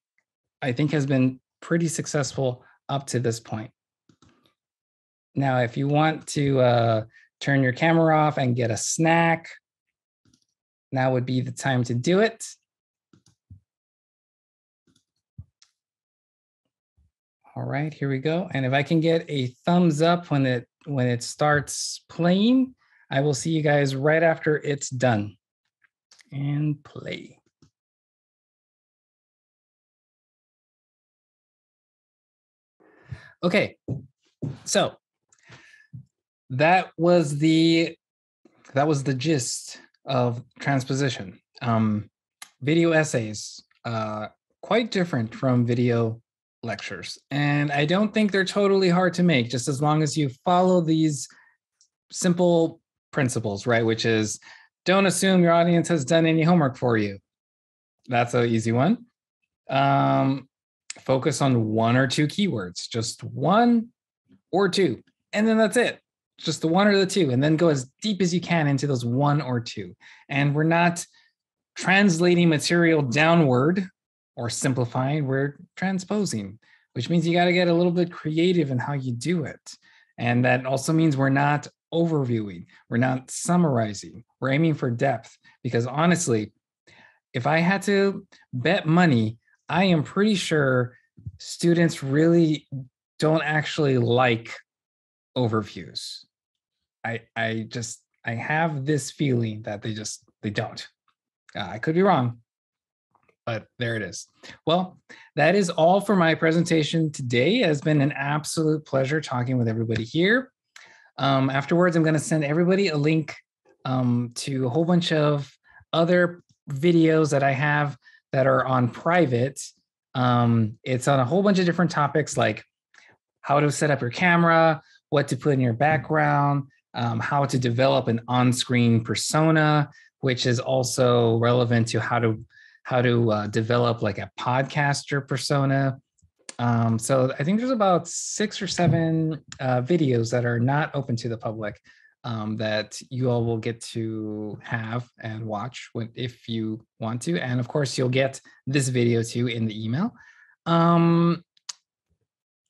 I think has been pretty successful up to this point. Now, if you want to uh, turn your camera off and get a snack, now would be the time to do it. All right, here we go. And if I can get a thumbs up when it when it starts playing, I will see you guys right after it's done. And play. Okay, so that was the that was the gist of transposition. Um, video essays, uh, quite different from video lectures, and I don't think they're totally hard to make. Just as long as you follow these simple principles, right? Which is don't assume your audience has done any homework for you. That's an easy one. Um, focus on one or two keywords, just one or two, and then that's it just the one or the two, and then go as deep as you can into those one or two. And we're not translating material downward or simplifying, we're transposing, which means you got to get a little bit creative in how you do it. And that also means we're not overviewing, we're not summarizing, we're aiming for depth. Because honestly, if I had to bet money, I am pretty sure students really don't actually like overviews. I I just I have this feeling that they just they don't. Uh, I could be wrong, but there it is. Well, that is all for my presentation today. It has been an absolute pleasure talking with everybody here. Um, afterwards, I'm going to send everybody a link um, to a whole bunch of other videos that I have that are on private. Um, it's on a whole bunch of different topics like how to set up your camera, what to put in your background, um, how to develop an on-screen persona, which is also relevant to how to how to uh, develop like a podcaster persona. Um, so I think there's about six or seven uh, videos that are not open to the public um, that you all will get to have and watch when, if you want to. And of course, you'll get this video too in the email. Um,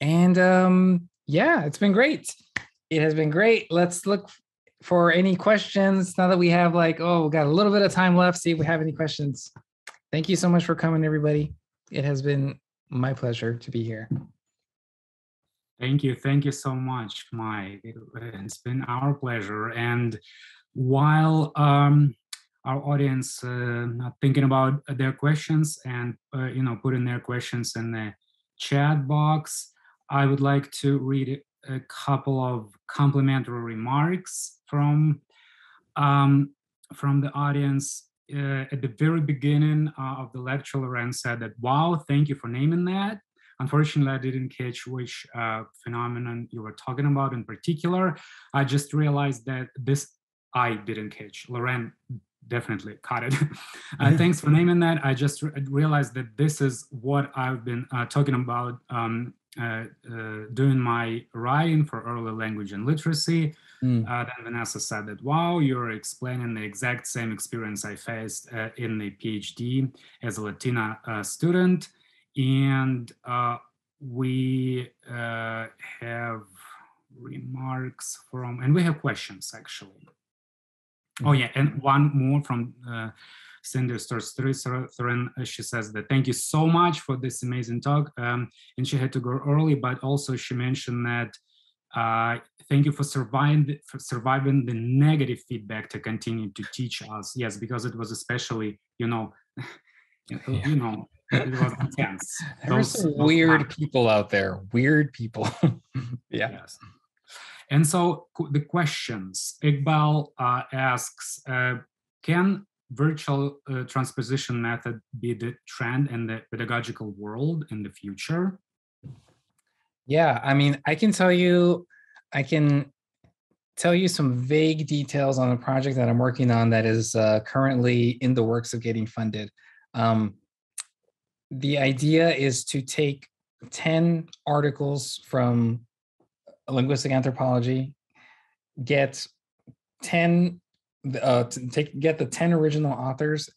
and um, yeah, it's been great. It has been great. Let's look for any questions now that we have like, oh, we got a little bit of time left. See if we have any questions. Thank you so much for coming, everybody. It has been my pleasure to be here. Thank you. Thank you so much, Mike. It's been our pleasure. And while um, our audience uh, thinking about their questions and uh, you know putting their questions in the chat box, I would like to read a couple of complimentary remarks from um, from the audience. Uh, at the very beginning uh, of the lecture, Loren said that, wow, thank you for naming that. Unfortunately, I didn't catch which uh, phenomenon you were talking about in particular. I just realized that this I didn't catch. Loren definitely caught it. uh, thanks for naming that. I just re realized that this is what I've been uh, talking about um, uh, uh, doing my writing for early language and literacy. Mm. Uh, then Vanessa said that, wow, you're explaining the exact same experience I faced uh, in the PhD as a Latina uh, student. And we have remarks from, and we have questions actually. Oh, mm. Oh yeah, and one more from Cindy Storstreitheren, she says that thank you so much for this amazing talk. Um, and she had to go early, but also she mentioned that uh, thank you for surviving for surviving the negative feedback to continue to teach us. Yes, because it was especially, you know, you know, it was intense. There's those, weird those people out there. Weird people. yeah. Yes. And so the questions Iqbal uh, asks, uh, can virtual uh, transposition method be the trend in the pedagogical world in the future? Yeah, I mean, I can tell you, I can tell you some vague details on a project that I'm working on that is uh, currently in the works of getting funded. Um, the idea is to take 10 articles from linguistic anthropology, get 10, uh, take, get the 10 original authors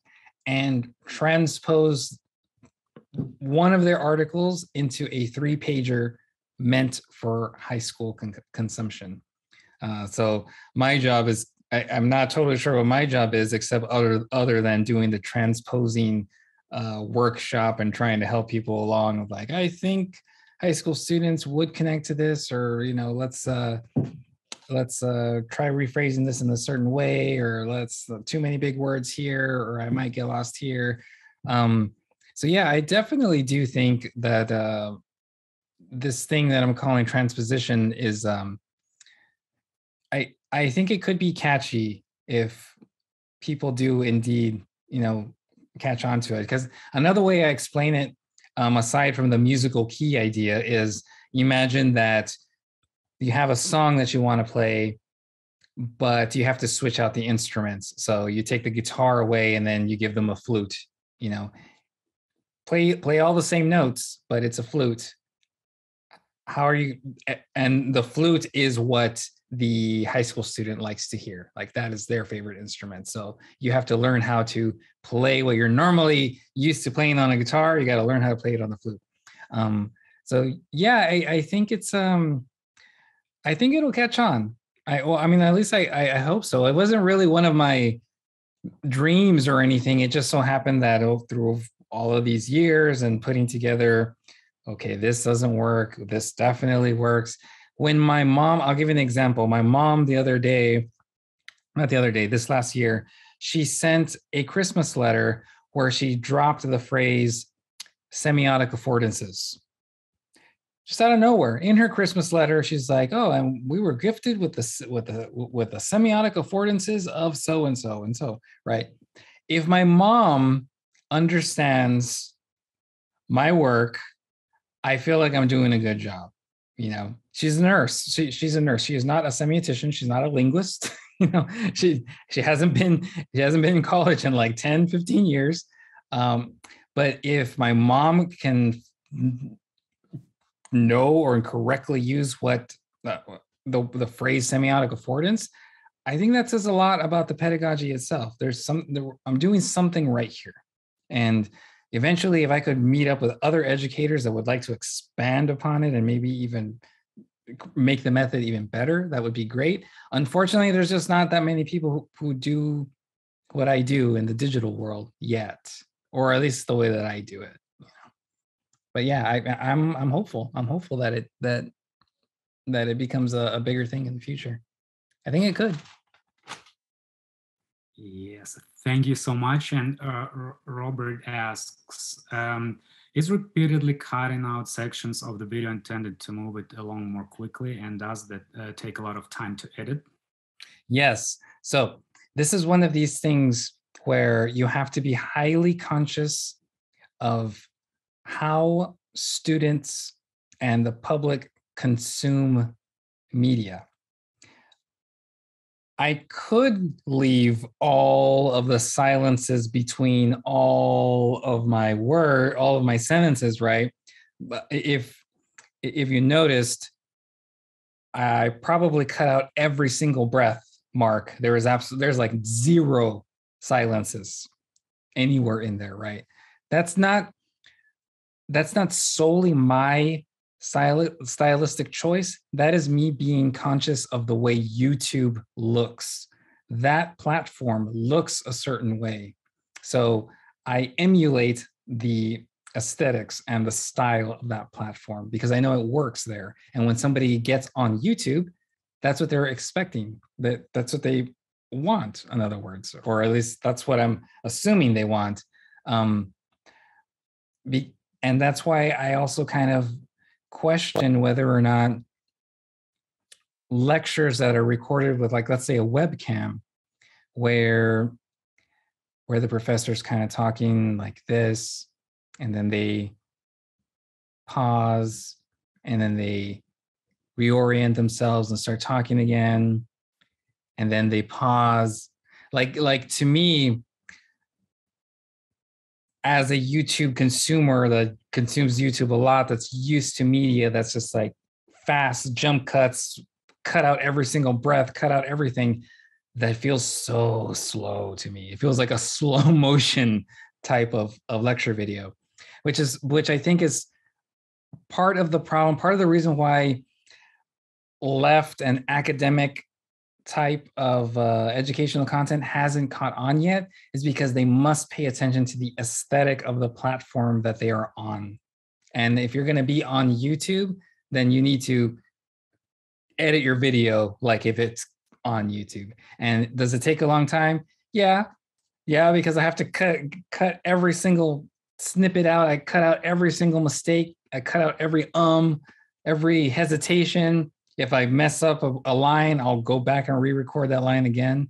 and transpose one of their articles into a three pager meant for high school con- consumption. Uh, so my job is I, am not totally sure what my job is, except other other than doing the transposing uh, workshop and trying to help people along. Like I think high school students would connect to this, or you know, let's uh, let's uh, try rephrasing this in a certain way, or let's uh, too many big words here, or I might get lost here. Um, so yeah, I definitely do think that uh, this thing that I'm calling transposition is um I I think it could be catchy if people do indeed, you know, catch on to it. Because another way I explain it, um, aside from the musical key idea, is imagine that you have a song that you want to play, but you have to switch out the instruments. So you take the guitar away and then you give them a flute, you know. Play play all the same notes, but it's a flute how are you and the flute is what the high school student likes to hear like that is their favorite instrument. So you have to learn how to play what you're normally used to playing on a guitar you got to learn how to play it on the flute. Um, so yeah I, I, think it's um i think it'll catch on. I well i mean at least I, I hope so. It wasn't really one of my dreams or anything. It just so happened that through all of these years and putting together okay, this doesn't work. This definitely works. When my mom, I'll give you an example. My mom the other day, not the other day, this last year, she sent a Christmas letter where she dropped the phrase semiotic affordances. Just out of nowhere, in her Christmas letter, she's like, "Oh, and we were gifted with the with the with the semiotic affordances of so and so and so." Right? If my mom understands my work I feel like I'm doing a good job. You know, she's a nurse. She, she's a nurse. She is not a semiotician. She's not a linguist. you know, she she hasn't been she hasn't been in college in like 10, 15 years. Um, but if my mom can know or correctly use what uh, the the phrase semiotic affordance, I think that says a lot about the pedagogy itself. There's some there, I'm doing something right here, and eventually if i could meet up with other educators that would like to expand upon it and maybe even make the method even better that would be great. Unfortunately there's just not that many people who, who do what i do in the digital world yet or at least the way that i do it but yeah I, i'm i'm hopeful. I'm hopeful that it that that it becomes a, a bigger thing in the future. I think it could. Yes, thank you so much. And uh, Robert asks, um, is repeatedly cutting out sections of the video intended to move it along more quickly? And does that uh, take a lot of time to edit? Yes. So this is one of these things where you have to be highly conscious of how students and the public consume media. I could leave all of the silences between all of my word, all of my sentences, right? But if if you noticed, I probably cut out every single breath mark. There is absolutely there's like zero silences anywhere in there, right? That's not that's not solely my stylistic choice, that is me being conscious of the way YouTube looks. That platform looks a certain way. So I emulate the aesthetics and the style of that platform because I know it works there. And when somebody gets on YouTube, that's what they're expecting. That that's what they want, in other words, or at least that's what I'm assuming they want. Um, be, and that's why I also kind of question whether or not lectures that are recorded with like let's say a webcam where where the professor's kind of talking like this and then they pause and then they reorient themselves and start talking again and then they pause. Like like to me as a youtube consumer that consumes youtube a lot that's used to media that's just like fast jump cuts cut out every single breath cut out everything that feels so slow to me. It feels like a slow motion type of, of lecture video which is which i think is part of the problem part of the reason why left and academic type of uh, educational content hasn't caught on yet is because they must pay attention to the aesthetic of the platform that they are on. And if you're going to be on YouTube, then you need to edit your video like if it's on YouTube. And does it take a long time? Yeah. Yeah, because I have to cut cut every single snippet out. I cut out every single mistake. I cut out every um, every hesitation, if I mess up a, a line, I'll go back and re-record that line again.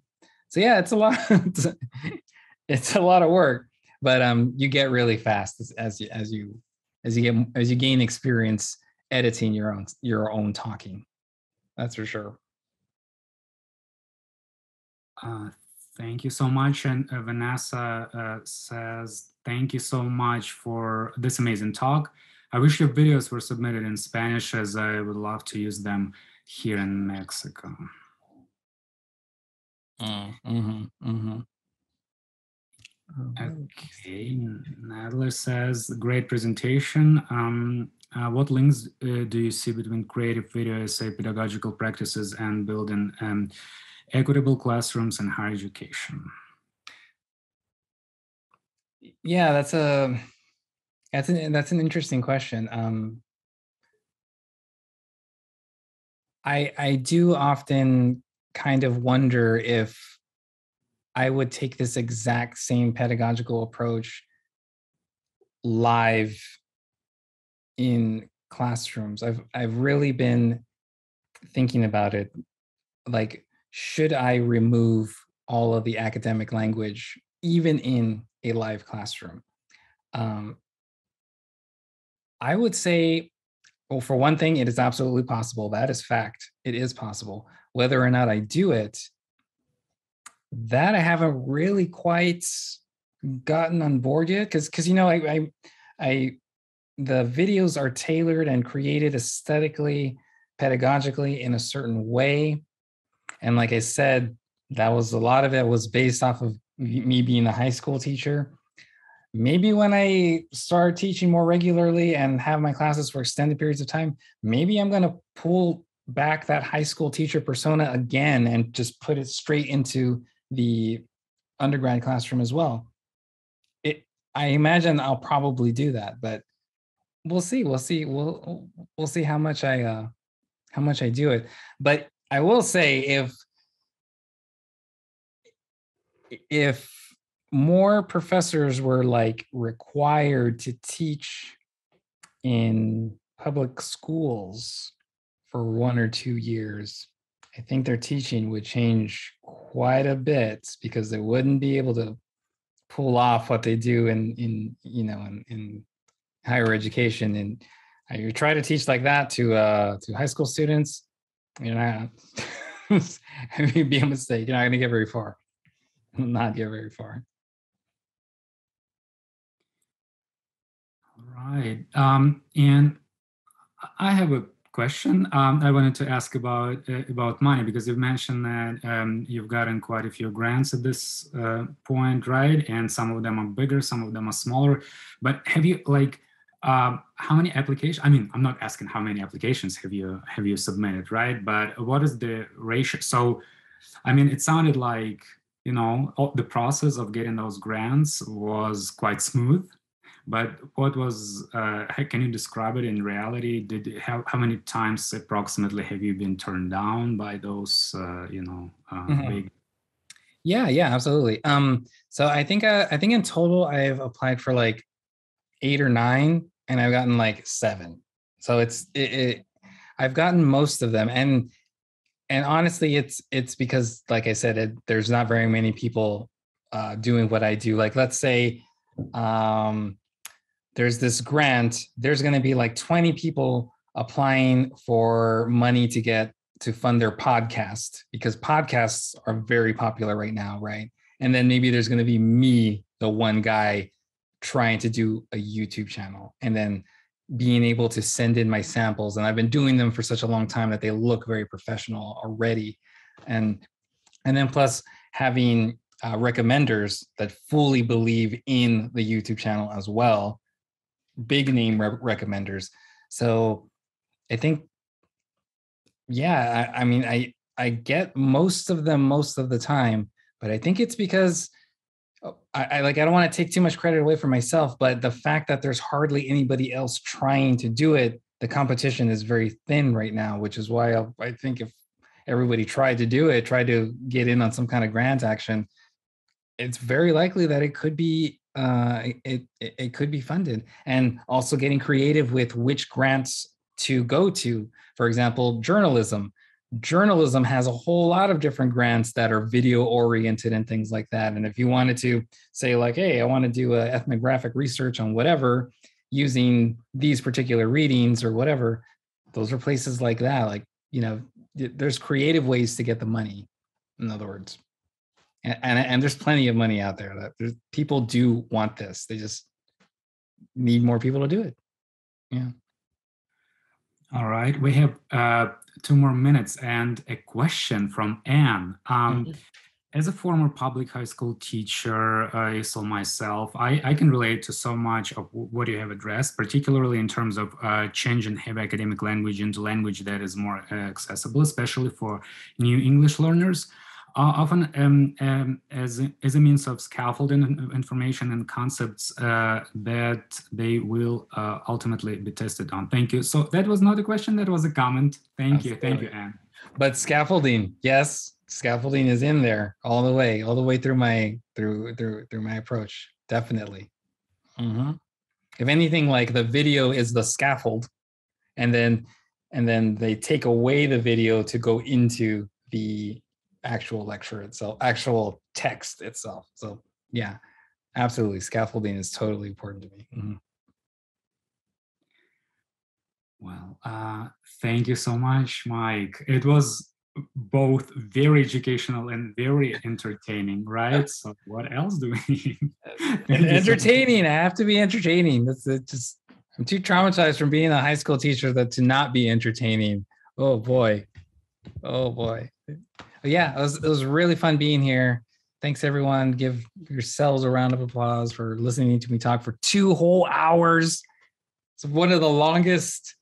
So yeah, it's a lot. it's a lot of work, but um, you get really fast as, as you as you as you get as you gain experience editing your own your own talking. That's for sure. Uh, thank you so much. And uh, Vanessa uh, says, thank you so much for this amazing talk. I wish your videos were submitted in Spanish as I would love to use them here in Mexico. Mm, mm-hmm, mm-hmm. Okay, Nadler says, great presentation. Um, uh, what links uh, do you see between creative video essay pedagogical practices and building um, equitable classrooms and higher education? Yeah, that's a that's an that's an interesting question. Um, I I do often kind of wonder if I would take this exact same pedagogical approach live in classrooms. I've I've really been thinking about it like should I remove all of the academic language even in a live classroom? Um, I would say, well, for one thing, it is absolutely possible. That is fact. It is possible. Whether or not I do it, that I haven't really quite gotten on board yet. Because, because you know, I, I, I, the videos are tailored and created aesthetically, pedagogically in a certain way, and like I said, that was a lot of it was based off of me being a high school teacher maybe when I start teaching more regularly and have my classes for extended periods of time, maybe I'm going to pull back that high school teacher persona again and just put it straight into the undergrad classroom as well. It I imagine I'll probably do that, but we'll see. We'll see. We'll we'll see how much I uh how much I do it. But I will say if if more professors were like required to teach in public schools for one or two years, I think their teaching would change quite a bit because they wouldn't be able to pull off what they do in in you know in, in higher education. And you try to teach like that to uh to high school students. You know it'd be a mistake. You're not going to get very far. Not get very far right. Um, and I have a question. Um, I wanted to ask about uh, about money because you've mentioned that um, you've gotten quite a few grants at this uh, point, right? And some of them are bigger, some of them are smaller. But have you like um, how many applications? I mean, I'm not asking how many applications have you have you submitted, right? But what is the ratio? So, I mean, it sounded like you know, the process of getting those grants was quite smooth. But what was, uh, can you describe it in reality? Did how, how many times approximately have you been turned down by those, uh, you know, uh, mm-hmm. big? Yeah, yeah, absolutely. Um, so I think uh, I think in total I've applied for like eight or nine, and I've gotten like seven. So it's it, it I've gotten most of them, and and honestly, it's it's because like I said, it, there's not very many people uh, doing what I do. Like let's say um, there's this grant. There's going to be like 20 people applying for money to get to fund their podcast because podcasts are very popular right now, right? And then maybe there's going to be me, the one guy trying to do a YouTube channel and then being able to send in my samples. And I've been doing them for such a long time that they look very professional already. And and then plus having uh, recommenders that fully believe in the YouTube channel as well, big name re- recommenders. So I think, yeah, I, I mean, I I get most of them most of the time, but I think it's because Oh, I, I, like I don't want to take too much credit away from myself, but the fact that there's hardly anybody else trying to do it, the competition is very thin right now, which is why I, I think if everybody tried to do it, tried to get in on some kind of grant action, it's very likely that it could be uh, it, it it could be funded, and also getting creative with which grants to go to. For example, journalism. Journalism has a whole lot of different grants that are video oriented and things like that. And if you wanted to say like hey i want to do a ethnographic research on whatever using these particular readings or whatever those are places like that. Like you know there's creative ways to get the money in other words and, and, and there's plenty of money out there that there's, people do want this. They just need more people to do it. Yeah. All right, we have uh, two more minutes and a question from Anne. Um, mm-hmm. As a former public high school teacher, uh, so myself, I, I, can relate to so much of what you have addressed, particularly in terms of uh, changing heavy academic language into language that is more uh, accessible, especially for new English learners often um, um, as, as a means of scaffolding information and concepts uh, that they will uh, ultimately be tested on. Thank you. So that was not a question, that was a comment. Thank Absolutely. you. Thank you, Anne. But scaffolding, yes, scaffolding is in there all the way, all the way through my through through through my approach. Definitely. Mm-hmm. If anything, like the video is the scaffold, and then and then they take away the video to go into the actual lecture itself, actual text itself. So yeah, absolutely. Scaffolding is totally important to me. Mm-hmm. Well, uh, thank you so much, Mike. It was both very educational and very entertaining, right? So what else do we need? entertaining. So I have to be entertaining. That's it just I'm too traumatized from being a high school teacher that to not be entertaining. Oh boy. Oh boy but yeah, it was it was really fun being here. Thanks everyone. Give yourselves a round of applause for listening to me talk for two whole hours. It's one of the longest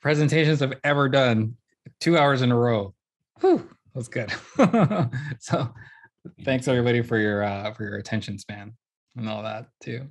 presentations I've ever done. Two hours in a row. Whew, that's good. so thanks everybody for your uh, for your attention span and all that too.